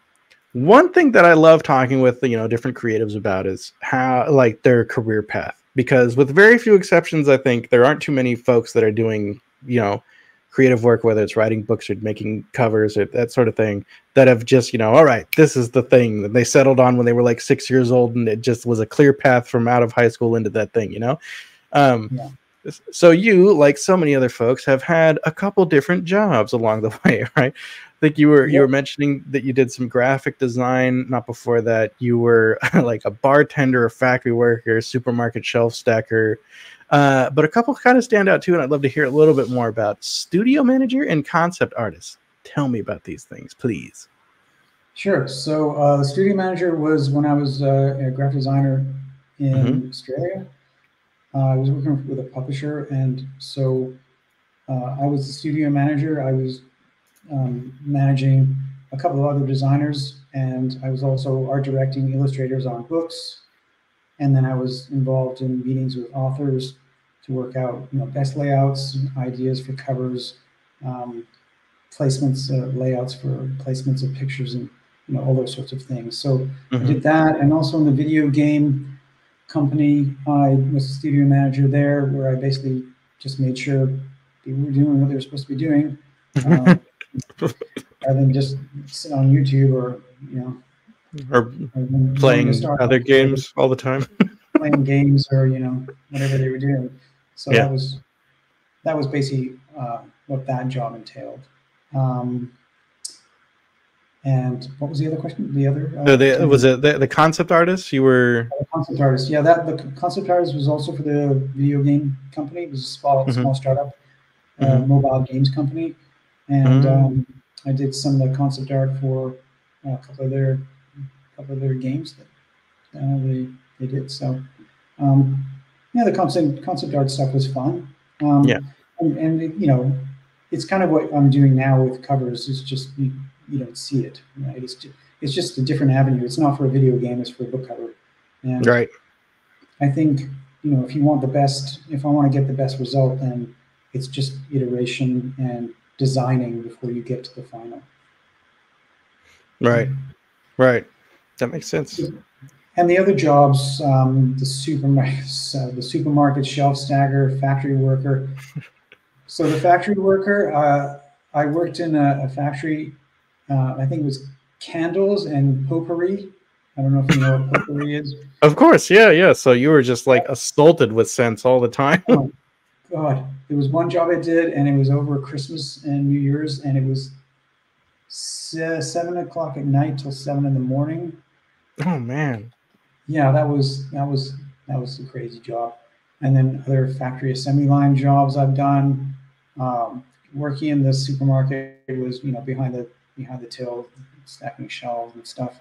one thing that I love talking with you know different creatives about is how like their career path because with very few exceptions I think there aren't too many folks that are doing you know creative work, whether it's writing books or making covers or that sort of thing, that have just, you know, all right, this is the thing that they settled on when they were like six years old and it just was a clear path from out of high school into that thing, you know? Um, yeah. So you, like so many other folks, have had a couple different jobs along the *laughs* way, right? I think you were yep. you were mentioning that you did some graphic design. Not before that, you were *laughs* like a bartender, a factory worker, supermarket shelf stacker. Uh, but a couple kind of stand out too, and I'd love to hear a little bit more about studio manager and concept artist. Tell me about these things, please. Sure. So uh, the studio manager was when I was uh, a graphic designer in mm-hmm. Australia. Uh, I was working with a publisher, and so uh, I was the studio manager. I was um, managing a couple of other designers, and I was also art directing illustrators on books. And then I was involved in meetings with authors to work out, you know, best layouts, ideas for covers, um, placements, uh, layouts for placements of pictures, and you know all those sorts of things. So mm-hmm. I did that, and also in the video game company, I was a studio manager there, where I basically just made sure people were doing what they were supposed to be doing. *laughs* Um, rather than just sit on YouTube or you know or, playing other games all the time. *laughs* playing games or you know whatever they were doing. So yeah. that was that was basically uh, what that job entailed. Um, and what was the other question? The other uh, the, was it the, the concept artist? You were the concept artist. Yeah, that the concept artist was also for the video game company. It was a small, mm-hmm. small startup, uh, mm-hmm. mobile games company and mm. um, I did some of the concept art for a couple of their of their games that uh, they they did. So um, yeah, the concept concept art stuff was fun. Um, yeah, and, and, you know, it's kind of what I'm doing now with covers. Is just you, you don't see it, right? It's just, it's just a different avenue. It's not for a video game. It's for a book cover. And right. I think you know if you want the best, if I want to get the best result, then it's just iteration and designing before you get to the final. Right, right. That makes sense. And the other jobs, um, the supermarket, *laughs* uh, the supermarket shelf stacker, factory worker. *laughs* so the factory worker, uh, I worked in a, a factory. Uh, I think it was candles and potpourri. I don't know if you know what potpourri is. Of course, yeah, yeah. So you were just like assaulted with scents all the time. oh, God, there was one job I did, and it was over Christmas and New Year's, and it was seven o'clock at night till seven in the morning. Oh man. Yeah, that was that was that was a crazy job. And then other factory assembly line jobs I've done. Um, working in the supermarket was you know behind the behind the till, stacking shelves and stuff.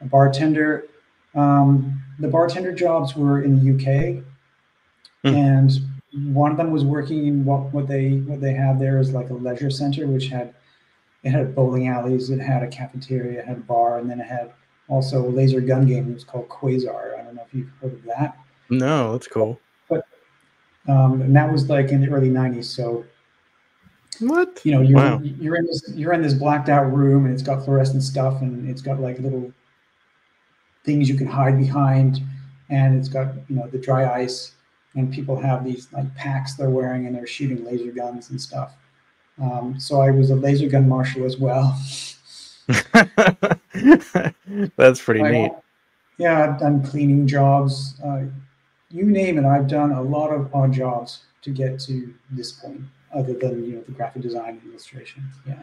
A bartender. Um, the bartender jobs were in the UK, mm. and one of them was working in what, what they what they have there is like a leisure center, which had it had bowling alleys, it had a cafeteria, it had a bar, and then it had also a laser gun game. It was called Quasar. I don't know if you've heard of that. No, that's cool. But um, and that was like in the early '90s. So what? You know, you're wow. you're in this you're in this blacked out room, and it's got fluorescent stuff, and it's got like little things you can hide behind, and it's got you know the dry ice and people have these like packs they're wearing and they're shooting laser guns and stuff. Um, so I was a laser gun marshal as well. *laughs* *laughs* *laughs* That's pretty I, neat. Yeah, I've done cleaning jobs. Uh, you name it, I've done a lot of odd jobs to get to this point, other than you know the graphic design and illustration. Yeah.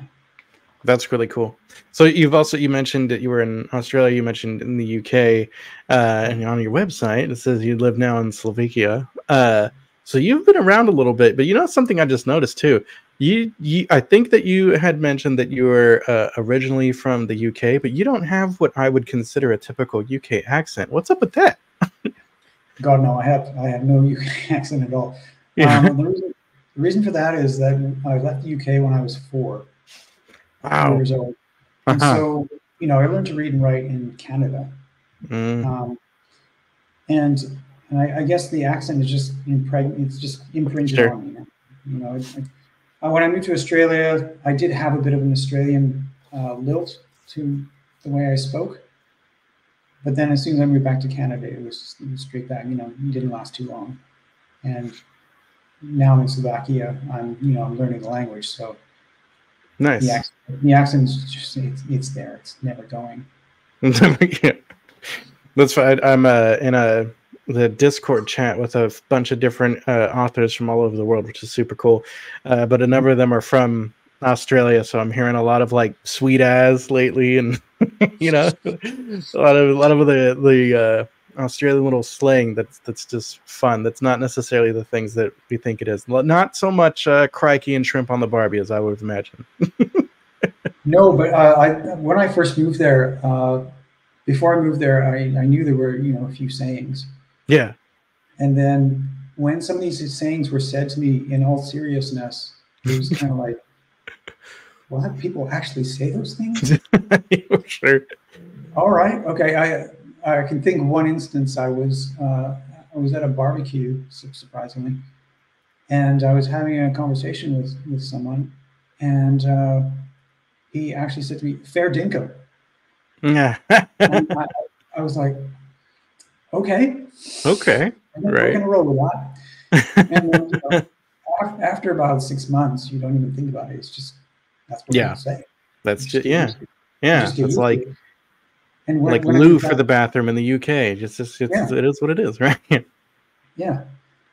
That's really cool. So you've also you mentioned that you were in Australia. You mentioned in the UK, uh, and on your website it says you live now in Slovakia. Uh, so you've been around a little bit, but you know something I just noticed too. You, you I think that you had mentioned that you were uh, originally from the UK, but you don't have what I would consider a typical UK accent. What's up with that? *laughs* God no, I have I have no *laughs* UK accent at all. Yeah. Um, the, reason, the reason for that is that I left the UK when I was four wow. years old. And uh-huh. so, you know, I learned to read and write in Canada. Mm. Um, and and I, I, guess the accent is just impreg- it's just imprinted sure. on me. You know, it, uh, when I moved to Australia, I did have a bit of an Australian uh, lilt to the way I spoke. But then as soon as I moved back to Canada, it was, it was straight back. You know, it didn't last too long. And now I'm in Slovakia. I'm you know I'm learning the language, so Nice. the accent, the accent's just it's, it's there. It's never going. *laughs* yeah. That's fine. I'm uh, in a the Discord chat with a bunch of different uh, authors from all over the world, which is super cool. Uh, but a number of them are from Australia, so I'm hearing a lot of like sweet ass lately, and *laughs* you know, a lot of a lot of the the uh, Australian little slang that's that's just fun. That's not necessarily the things that we think it is. Not so much uh, crikey and shrimp on the Barbie as I would imagine. *laughs* No, but uh, I when I first moved there, uh, before I moved there, I, I knew there were you know a few sayings, Yeah. and then when some of these sayings were said to me in all seriousness, it was kind of like, *laughs* what? People actually say those things? *laughs* sure. All right, okay. I I can think of one instance. I was uh, I was at a barbecue, surprisingly, and I was having a conversation with with someone, and uh, he actually said to me, "Fair dinkum." Yeah. *laughs* I, I was like, "Okay, okay. Right. we're gonna roll with that." *laughs* And then, you know, after about six months, you don't even think about it. It's just that's what Yeah. say. That's just yeah. it. Yeah. It's like and when, like when loo for the bathroom in the UK. Just, just it's, Yeah. it is what it is, *laughs* right? Yeah,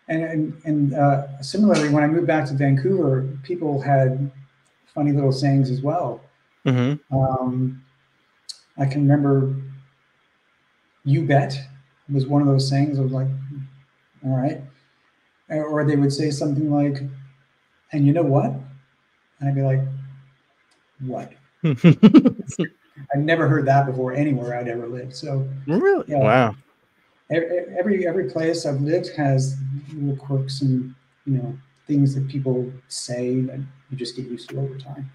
and and, and uh, similarly, when I moved back to Vancouver, people had funny little sayings as well. hmm Um, I can remember, "You bet" was one of those sayings. I was like, "All right," or they would say something like, "And you know what?" And I'd be like, "What?" *laughs* I've never heard that before anywhere I'd ever lived. So really? Yeah. Wow. e- e- every every place I've lived has little quirks and you know things that people say that you just get used to over time.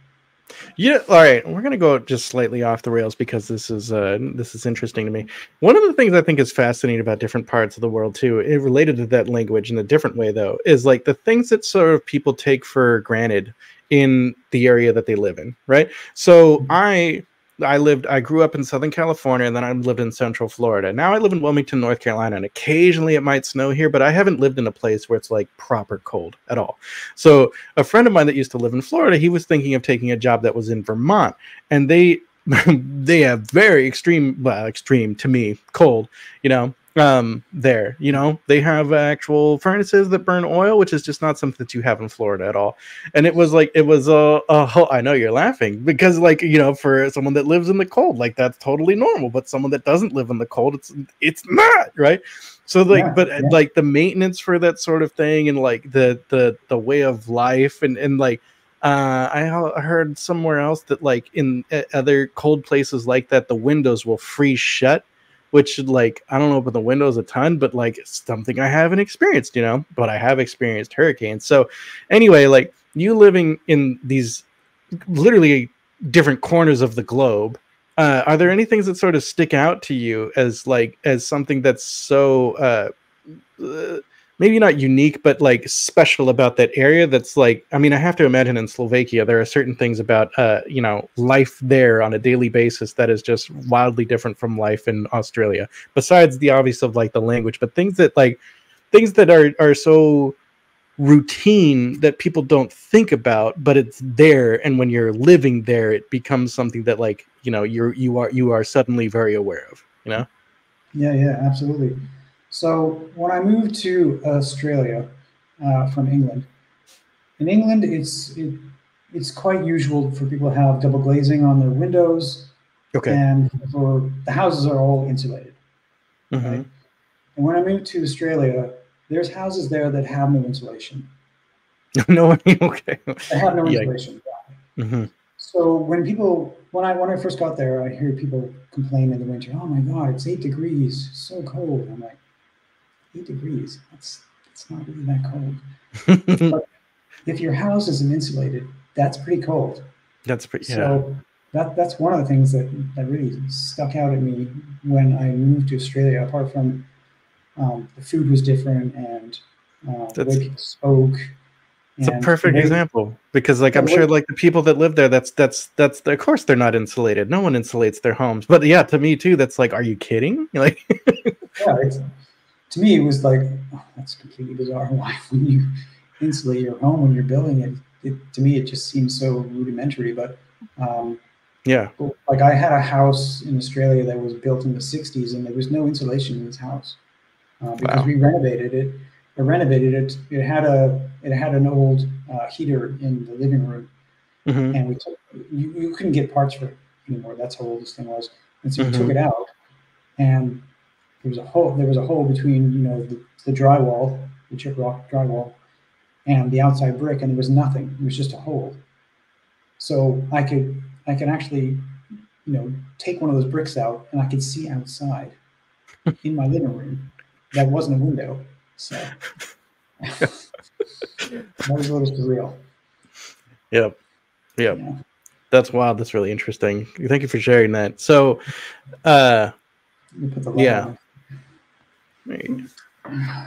Yeah. All right. We're gonna go just slightly off the rails because this is uh this is interesting to me. One of the things I think is fascinating about different parts of the world too, it related to that language in a different way though, is like the things that sort of people take for granted in the area that they live in, right? So Mhm. I I lived I grew up in Southern California and then I lived in Central Florida. Now I live in Wilmington, North Carolina, and occasionally it might snow here, but I haven't lived in a place where it's like proper cold at all. So a friend of mine that used to live in Florida, he was thinking of taking a job that was in Vermont, and they *laughs* they have very extreme, well, extreme to me, cold, you know, um, there, you know, they have actual furnaces that burn oil, which is just not something that you have in Florida at all. And it was like, it was a, a whole, I know you're laughing because, like, you know, for someone that lives in the cold, like that's totally normal, but someone that doesn't live in the cold, it's it's not right. So like, Yeah, but yeah. like the maintenance for that sort of thing, and like the the the way of life, and and like uh, I heard somewhere else that like in uh, other cold places like that, the windows will freeze shut, which like I don't about the windows a ton, but like something I haven't experienced, you know. But I have experienced hurricanes. So anyway, like you living in these literally different corners of the globe. Uh, are there any things that sort of stick out to you as like as something that's so uh, maybe not unique, but like special about that area. That's like, I mean, I have to imagine in Slovakia, there are certain things about, uh, you know, life there on a daily basis that is just wildly different from life in Australia, besides the obvious of like the language, but things that like, things that are, are so routine that people don't think about but it's there and when you're living there it becomes something that like you know you're you are you are suddenly very aware of you know Yeah, yeah, absolutely. So when I moved to Australia uh, from England, in England, it's it, it's quite usual for people to have double glazing on their windows, okay and for the houses are all insulated. Mhm. Right? And when I moved to Australia, there's houses there that have no insulation. *laughs* no okay They have no insulation. Mhm. So when people when I when I first got there, I hear people complain in the winter, "Oh my God, it's eight degrees, so cold." I'm like, eight degrees? That's it's not really that cold. *laughs* If your house isn't insulated, that's pretty cold. That's pretty. Yeah. So that that's one of the things that that really stuck out at me when I moved to Australia. Apart from um, the food was different and uh, the way That's- people spoke. It's a perfect example because, like, I'm sure, like the people that live there, that's that's that's of course they're not insulated. No one insulates their homes. But yeah, to me too, that's like, are you kidding? *laughs* Like, yeah, to me, it was like, oh, that's completely bizarre. *laughs* Why wouldn't you insulate your home when you're building it, it to me it just seems so rudimentary. But um, yeah, like I had a house in Australia that was built in the '60s, and there was no insulation in this house uh, because Wow. we renovated it. I renovated it. It had a it had an old uh, heater in the living room, hmm and we took you, you couldn't get parts for it anymore. That's how old this thing was, and so we Mhm. took it out, and there was a hole. There was a hole between you know the, the drywall, the Gyprock drywall, and the outside brick, and there was nothing. It was just a hole. So I could I could actually you know take one of those bricks out, and I could see outside *laughs* in my living room. That wasn't a window, so *laughs* that was a little surreal. Yep. Yep. know. That's wild. That's really interesting. Thank you for sharing that. So, uh, put the Yeah. on.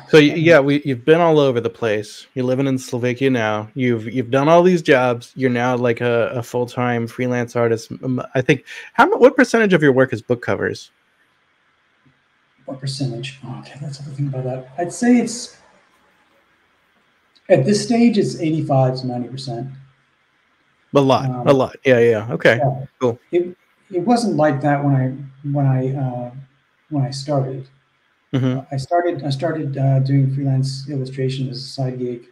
So yeah, we you've been all over the place. You're living in Slovakia now. You've you've done all these jobs. You're now like a, a full time freelance artist. I think how what percentage of your work is book covers? What percentage? Oh, okay, let's have a think about that. I'd say it's at this stage it's 85 to 90 percent. A lot, Um, a lot. Yeah, yeah. Okay. Yeah. Cool. It it wasn't like that when I when I uh, when I started. Hmm I started I started uh, doing freelance illustration as a side gig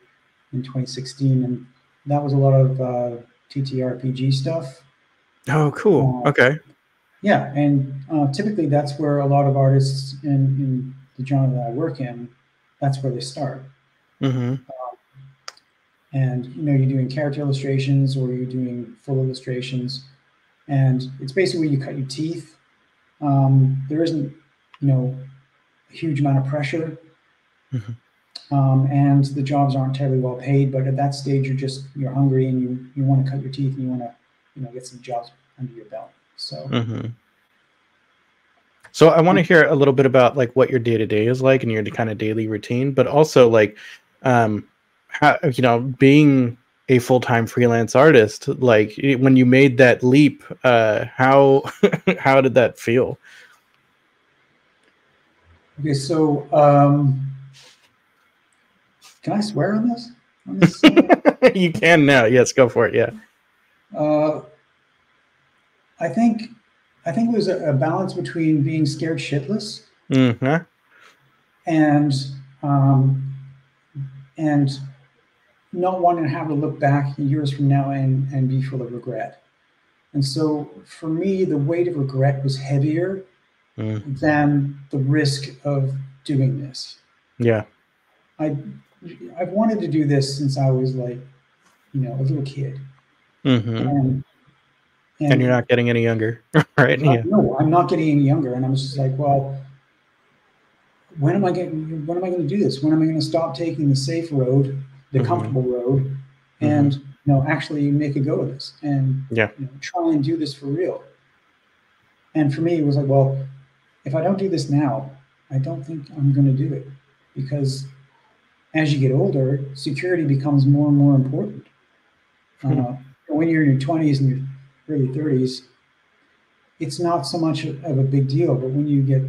in 2016, and that was a lot of uh, TTRPG stuff. Oh, cool. Uh, Okay. Yeah, and uh, typically that's where a lot of artists in, in the genre that I work in, that's where they start. hmm and you know you're doing character illustrations or you're doing full illustrations and it's basically where you cut your teeth um, there isn't you know huge amount of pressure Mhm. um, and the jobs aren't terribly well paid but at that stage you're just you're hungry and you you want to cut your teeth and you want to you know get some jobs under your belt so hmm So I want to hear a little bit about like what your day to day is like and your kind of daily routine, but also like, um, how you know being a full time freelance artist. Like when you made that leap, uh, how *laughs* how did that feel? Okay so um, can i swear on this on this *laughs* you can now. Yes, go for it. Yeah. Uh, I think I think it was a, a balance between being scared shitless hmm and um, and not wanting to have to look back years from now and, and be full of regret. And so for me, the weight of regret was heavier mm than the risk of doing this. Yeah. I I've wanted to do this since I was like, you know, a little kid. hmm And, And you're not getting any younger, *laughs* right? Uh, Yeah. No, I'm not getting any younger, and I was just like, well, when am I getting? When am I going to do this? When am I going to stop taking the safe road, the Mhm. comfortable road, and you know actually make a go of this and Yeah. you know, try and do this for real? And for me, it was like, well, if I don't do this now, I don't think I'm going to do it because as you get older, security becomes more and more important. Hmm. Uh, when you're in your 20s and your early 30s, it's not so much of a big deal, but when you get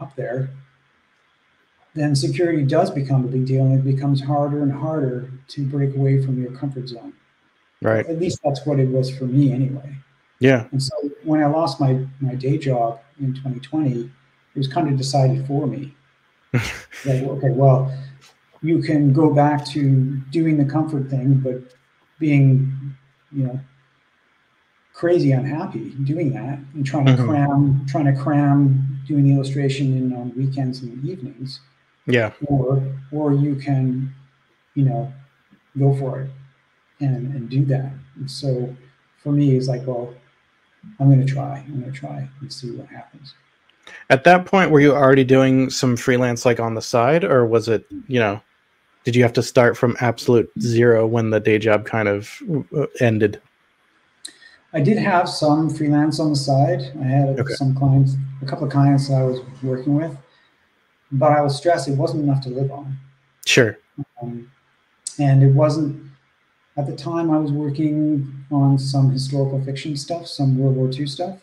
up there, then security does become a big deal and it becomes harder and harder to break away from your comfort zone. Right. At least that's what it was for me anyway. Yeah. And so when I lost my, my day job in 2020, it was kind of decided for me. *laughs* like, okay, well, you can go back to doing the comfort thing, but being, you know, crazy unhappy doing that and trying to Mhm. cram, trying to cram doing the illustration in on weekends and evenings, Yeah. or or you can, you know, go for it and and do that. And so for me, it's like, well, I'm going to try. I'm going to try and see what happens. At that point, were you already doing some freelance like on the side, or was it, you know, did you have to start from absolute zero when the day job kind of uh, ended? I did have some freelance on the side. I had Okay. some clients, a couple of clients I was working with, but I was stressed. It wasn't enough to live on. Sure. Um, and it wasn't, at the time, I was working on some historical fiction stuff, some World War II stuff,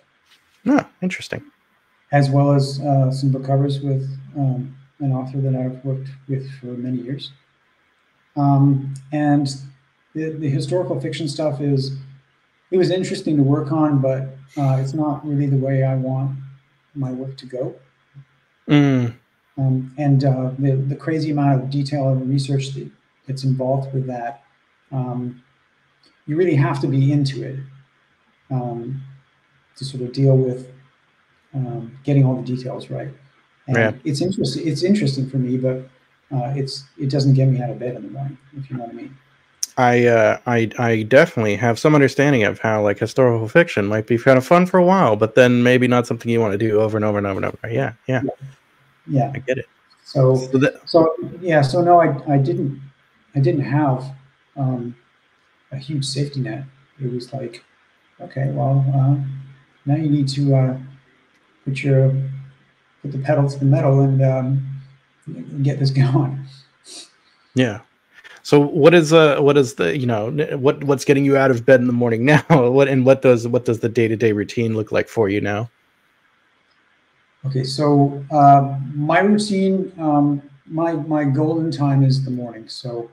No, interesting. As well as uh, some book covers with um, an author that I've worked with for many years. Um, and the, the historical fiction stuff is it was interesting to work on, but uh, it's not really the way I want my work to go. Mm. Um, and uh, the, the crazy amount of detail and research that, that's involved with that, um, you really have to be into it um, to sort of deal with um, getting all the details right. And Yeah. it's interesting. It's interesting for me, but uh, it's it doesn't get me out of bed in the morning, if you know what I mean. I uh, I I definitely have some understanding of how like historical fiction might be kind of fun for a while, but then maybe not something you want to do over and over and over and over. Yeah, yeah, Yeah. I get it. So So that, So yeah, so no, I, I didn't I didn't have um, a huge safety net. It was like, okay, well, uh, now you need to uh, put your put the pedal to the metal and um, get this *laughs* going. yeah. So what is uh what is the you know what what's getting you out of bed in the morning *laughs* now? What and what does what does the day to day routine look like for you now? Okay, so uh, my routine, um, my my golden time is the morning. So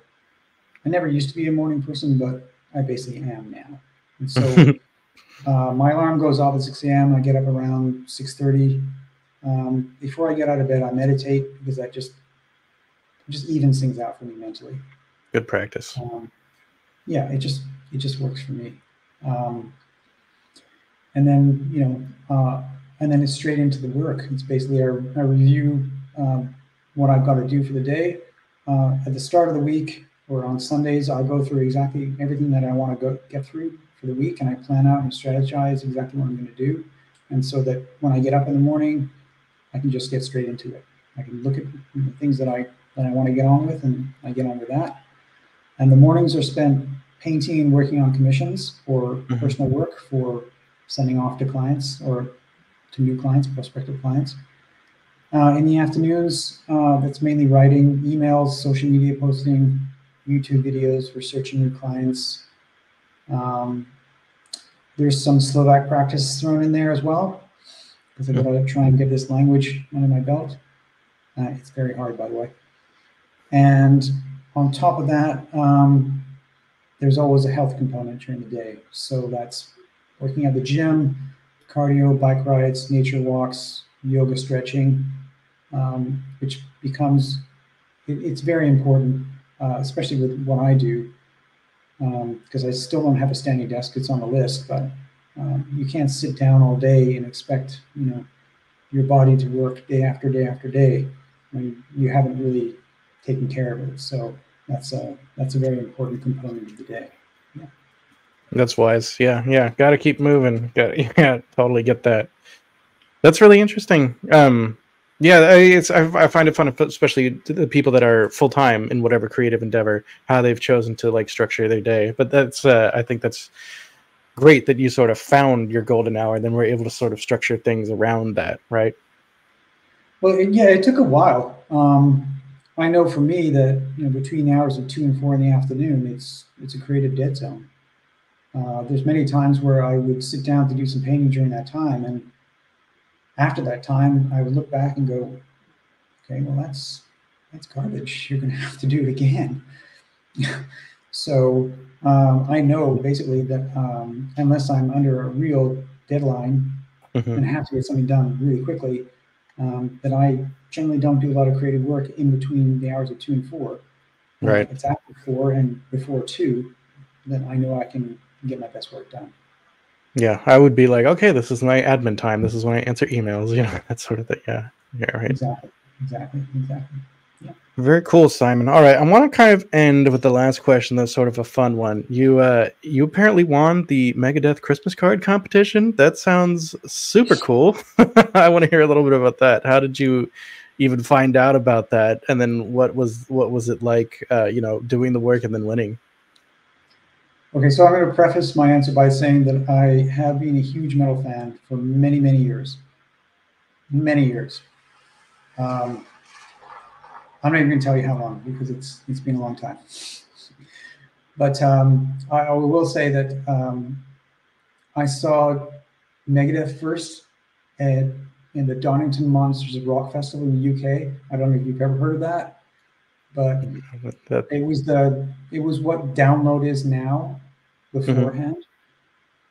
I never used to be a morning person, but I basically am now. And so *laughs* uh, my alarm goes off at 6 a.m. I get up around 6:30. Um, before I get out of bed, I meditate because that just just evens things out for me mentally. Good practice. Um, yeah, it just it just works for me. Um, and then you know, uh, and then it's straight into the work. It's basically I, I review um, what I've got to do for the day. Uh, at the start of the week or on Sundays, I go through exactly everything that I want to go get through for the week, and I plan out and strategize exactly what I'm going to do. And so that when I get up in the morning, I can just get straight into it. I can look at the things that I that I want to get on with, and I get on with that. And the mornings are spent painting and working on commissions or Mhm. personal work for sending off to clients or to new clients, prospective clients. Uh, in the afternoons, uh, that's mainly writing, emails, social media posting, YouTube videos, researching new clients. Um, there's some Slovak practice thrown in there as well, because I've got to try and get this language under my belt. Uh, it's very hard, by the way. And on top of that, um, there's always a health component during the day. So that's working at the gym, cardio, bike rides, nature walks, yoga, stretching, um, which becomes it, it's very important, uh, especially with what I do, because I still don't have a standing desk. It's on the list, but um, you can't sit down all day and expect you know your body to work day after day after day when you haven't really taken care of it. So that's a that's a very important component of the day. Yeah. That's wise. Yeah, yeah. Got to keep moving. Got *laughs* yeah, totally get that. That's really interesting. Um, yeah, I, it's I, find it fun, especially the people that are full time in whatever creative endeavor, how they've chosen to like structure their day. But that's uh, I think that's great that you sort of found your golden hour, and then we're able to sort of structure things around that, right? Well, yeah, it took a while. Um, I know for me that you know between hours of two and four in the afternoon, it's it's a creative dead zone. Uh, there's many times where I would sit down to do some painting during that time, and after that time, I would look back and go, "Okay, well that's that's garbage. You're going to have to do it again." *laughs* so um, I know basically that um, unless I'm under a real deadline Mhm. and have to get something done really quickly, um, that I generally don't do a lot of creative work in between the hours of two and four. Right. It's after four and before two that I know I can get my best work done. Yeah, I would be like, okay, this is my admin time. This is when I answer emails. *laughs* You know, that sort of thing. Yeah, yeah, right. Exactly. Exactly. Exactly. Yeah. Very cool, Simon. All right, I want to kind of end with the last question. That's sort of a fun one. You uh, you apparently won the Megadeth Christmas card competition. That sounds super cool. *laughs* I want to hear a little bit about that. How did you even find out about that? And then what was what was it like? Uh, you know, doing the work and then winning. Okay, so I'm going to preface my answer by saying that I have been a huge metal fan for many, many years. Many years. Um, I'm not even going to tell you how long because it's it's been a long time. But um, I, I will say that um, I saw Megadeth first at in the Donington Monsters of Rock Festival in the UK. I don't know if you've ever heard of that, but That- it was the it was what download is now beforehand.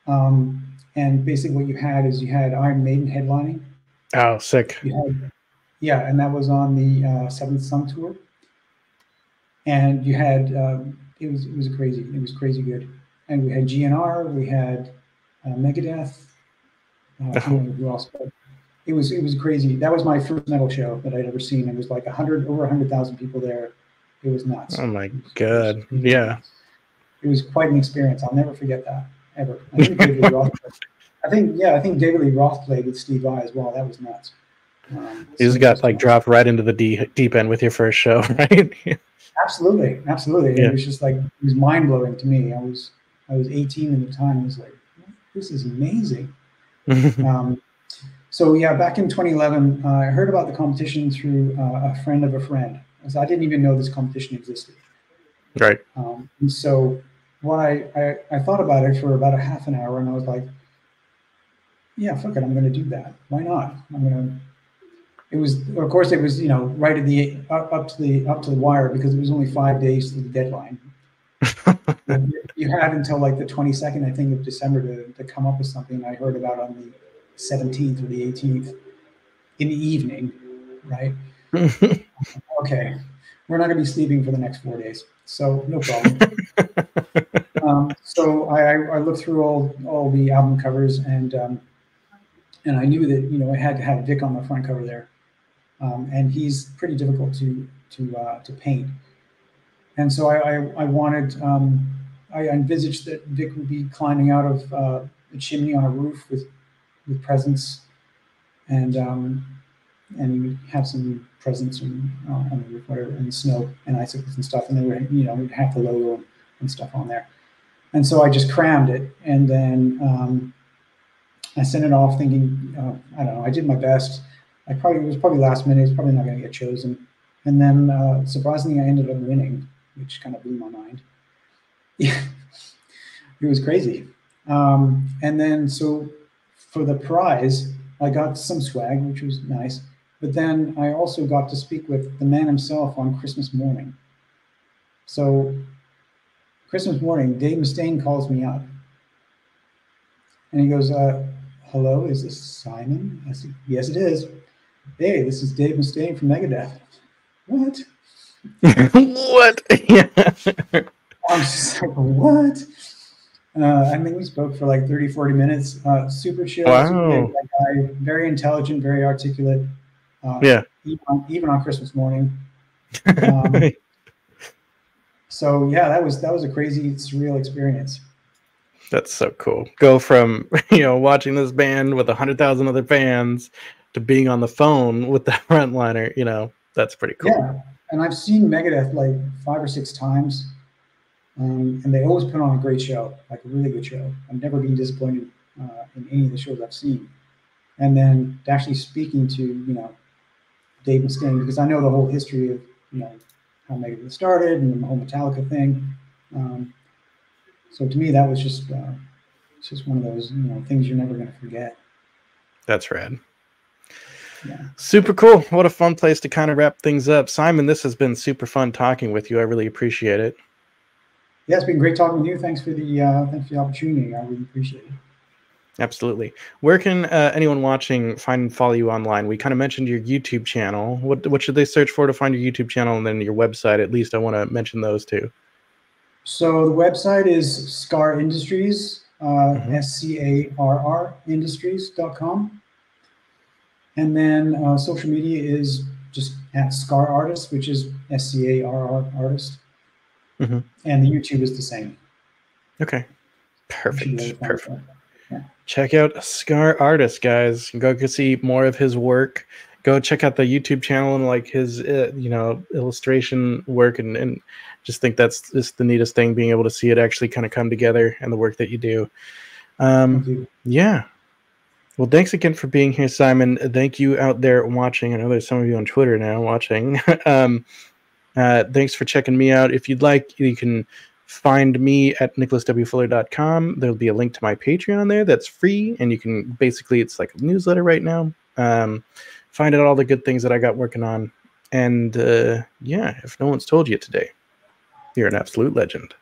Um, and basically, what you had is you had Iron Maiden headlining. oh, sick. Had, yeah, and that was on the uh, Seventh Son tour. And you had um, it was it was crazy. It was crazy good. And we had GNR. We had uh, Megadeth. Uh, I who else, but it was it was crazy. That was my first metal show that I'd ever seen. It was like a hundred over a hundred thousand people there. It was nuts. Oh my god. Yeah. It was quite an experience. I'll never forget that ever. I think David Lee Roth. I think yeah, I think David Lee Roth played with Steve Vai as well. That was nuts. Um, You just got like dropped right into the deep, deep end with your first show, *laughs* right? Absolutely, absolutely. Yeah. It was just like it was mind blowing to me. I was I was 18 at the time. I was like, this is amazing. *laughs* um, so yeah, back in 2011, uh, I heard about the competition through uh, a friend of a friend. So I didn't even know this competition existed. right. Um, and so what I, I I thought about it for about a half an hour, and I was like, yeah, fuck it, I'm going to do that. Why not? I'm going to. It was, of course, it was you know right at the up, up to the up to the wire because it was only five days to the deadline. *laughs* You- you had until like the 22nd, I think, of December to, to come up with something. I heard about on the 17th or the 18th in the evening, right? *laughs* Okay, we're not going to be sleeping for the next four days, so no problem. *laughs* um, so I, I looked through all all the album covers and um, and I knew that you know I had to have Vic on the front cover there, um, and he's pretty difficult to to uh, to paint. And so I I, I wanted um, I envisaged that Vic would be climbing out of uh, a chimney on a roof with with presents, and um, and he would have some presents and, uh, on the roof, whatever, and snow and icicles and stuff, and then you know would have the logo and stuff on there. And so I just crammed it, and then um, I sent it off thinking, uh, I don't know, I did my best. I probably it was probably last minute. It's probably not going to get chosen. And then uh, surprisingly, I ended up winning, which kind of blew my mind. Yeah, *laughs* it was crazy. Um, and then so for the prize, I got some swag, which was nice. But then I also got to speak with the man himself on Christmas morning. So Christmas morning, Dave Mustaine calls me up. And he goes, uh, hello, is this Simon? I said, yes, it is. Hey, this is Dave Mustaine from Megadeth. What? *laughs* what? Yeah. *laughs* I'm just like, what? Uh, I think we spoke for like 30, 40 minutes. Uh, super chill, super Wow. good guy, very intelligent, very articulate. Uh, Yeah. Even on, even on Christmas morning. *laughs* Um, so yeah, that was that was a crazy, surreal experience. That's so cool. Go from *laughs* you know watching this band with a hundred thousand other fans to being on the phone with the *laughs* frontliner. You know, that's pretty cool. Yeah, and I've seen Megadeth like five or six times, um, and they always put on a great show, like a really good show. I've never been disappointed uh, in any of the shows I've seen. And then actually speaking to you know Dave Mustaine because I know the whole history of you know how Megadeth started and the whole Metallica thing. Um, so to me, that was just uh, it's just one of those you know things you're never going to forget. That's rad. Yeah. Super cool. What a fun place to kind of wrap things up. Simon, this has been super fun talking with you. I really appreciate it. Yeah, it's been great talking with you. Thanks for the uh, thanks for the opportunity. I really appreciate it. Absolutely. Where can uh, anyone watching find and follow you online? We kind of mentioned your YouTube channel. What what should they search for to find your YouTube channel and then your website? At least I want to mention those two. So the website is Scarr Industries, uh, Mhm. S C A R R Industries.com. And then uh, social media is just at Scarr Artist, which is S C A R R Artist. Mhm. And the YouTube is the same. Okay. You should be able to Perfect. Perfect. that. Check out Scarr Artist, guys. Go see more of his work. Go check out the YouTube channel and like his, uh, you know, illustration work, and, and just think that's just the neatest thing, being able to see it actually kind of come together and the work that you do. Um, you. yeah. Well, thanks again for being here, Simon. Thank you out there watching. I know there's some of you on Twitter now watching. *laughs* um, uh, thanks for checking me out. If you'd like, you can find me at nicholaswfuller.com. There'll be a link to my Patreon there that's free, and you can basically, it's like a newsletter right now. Um, find out all the good things that I got working on And uh, yeah, if no one's told you today, you're an absolute legend.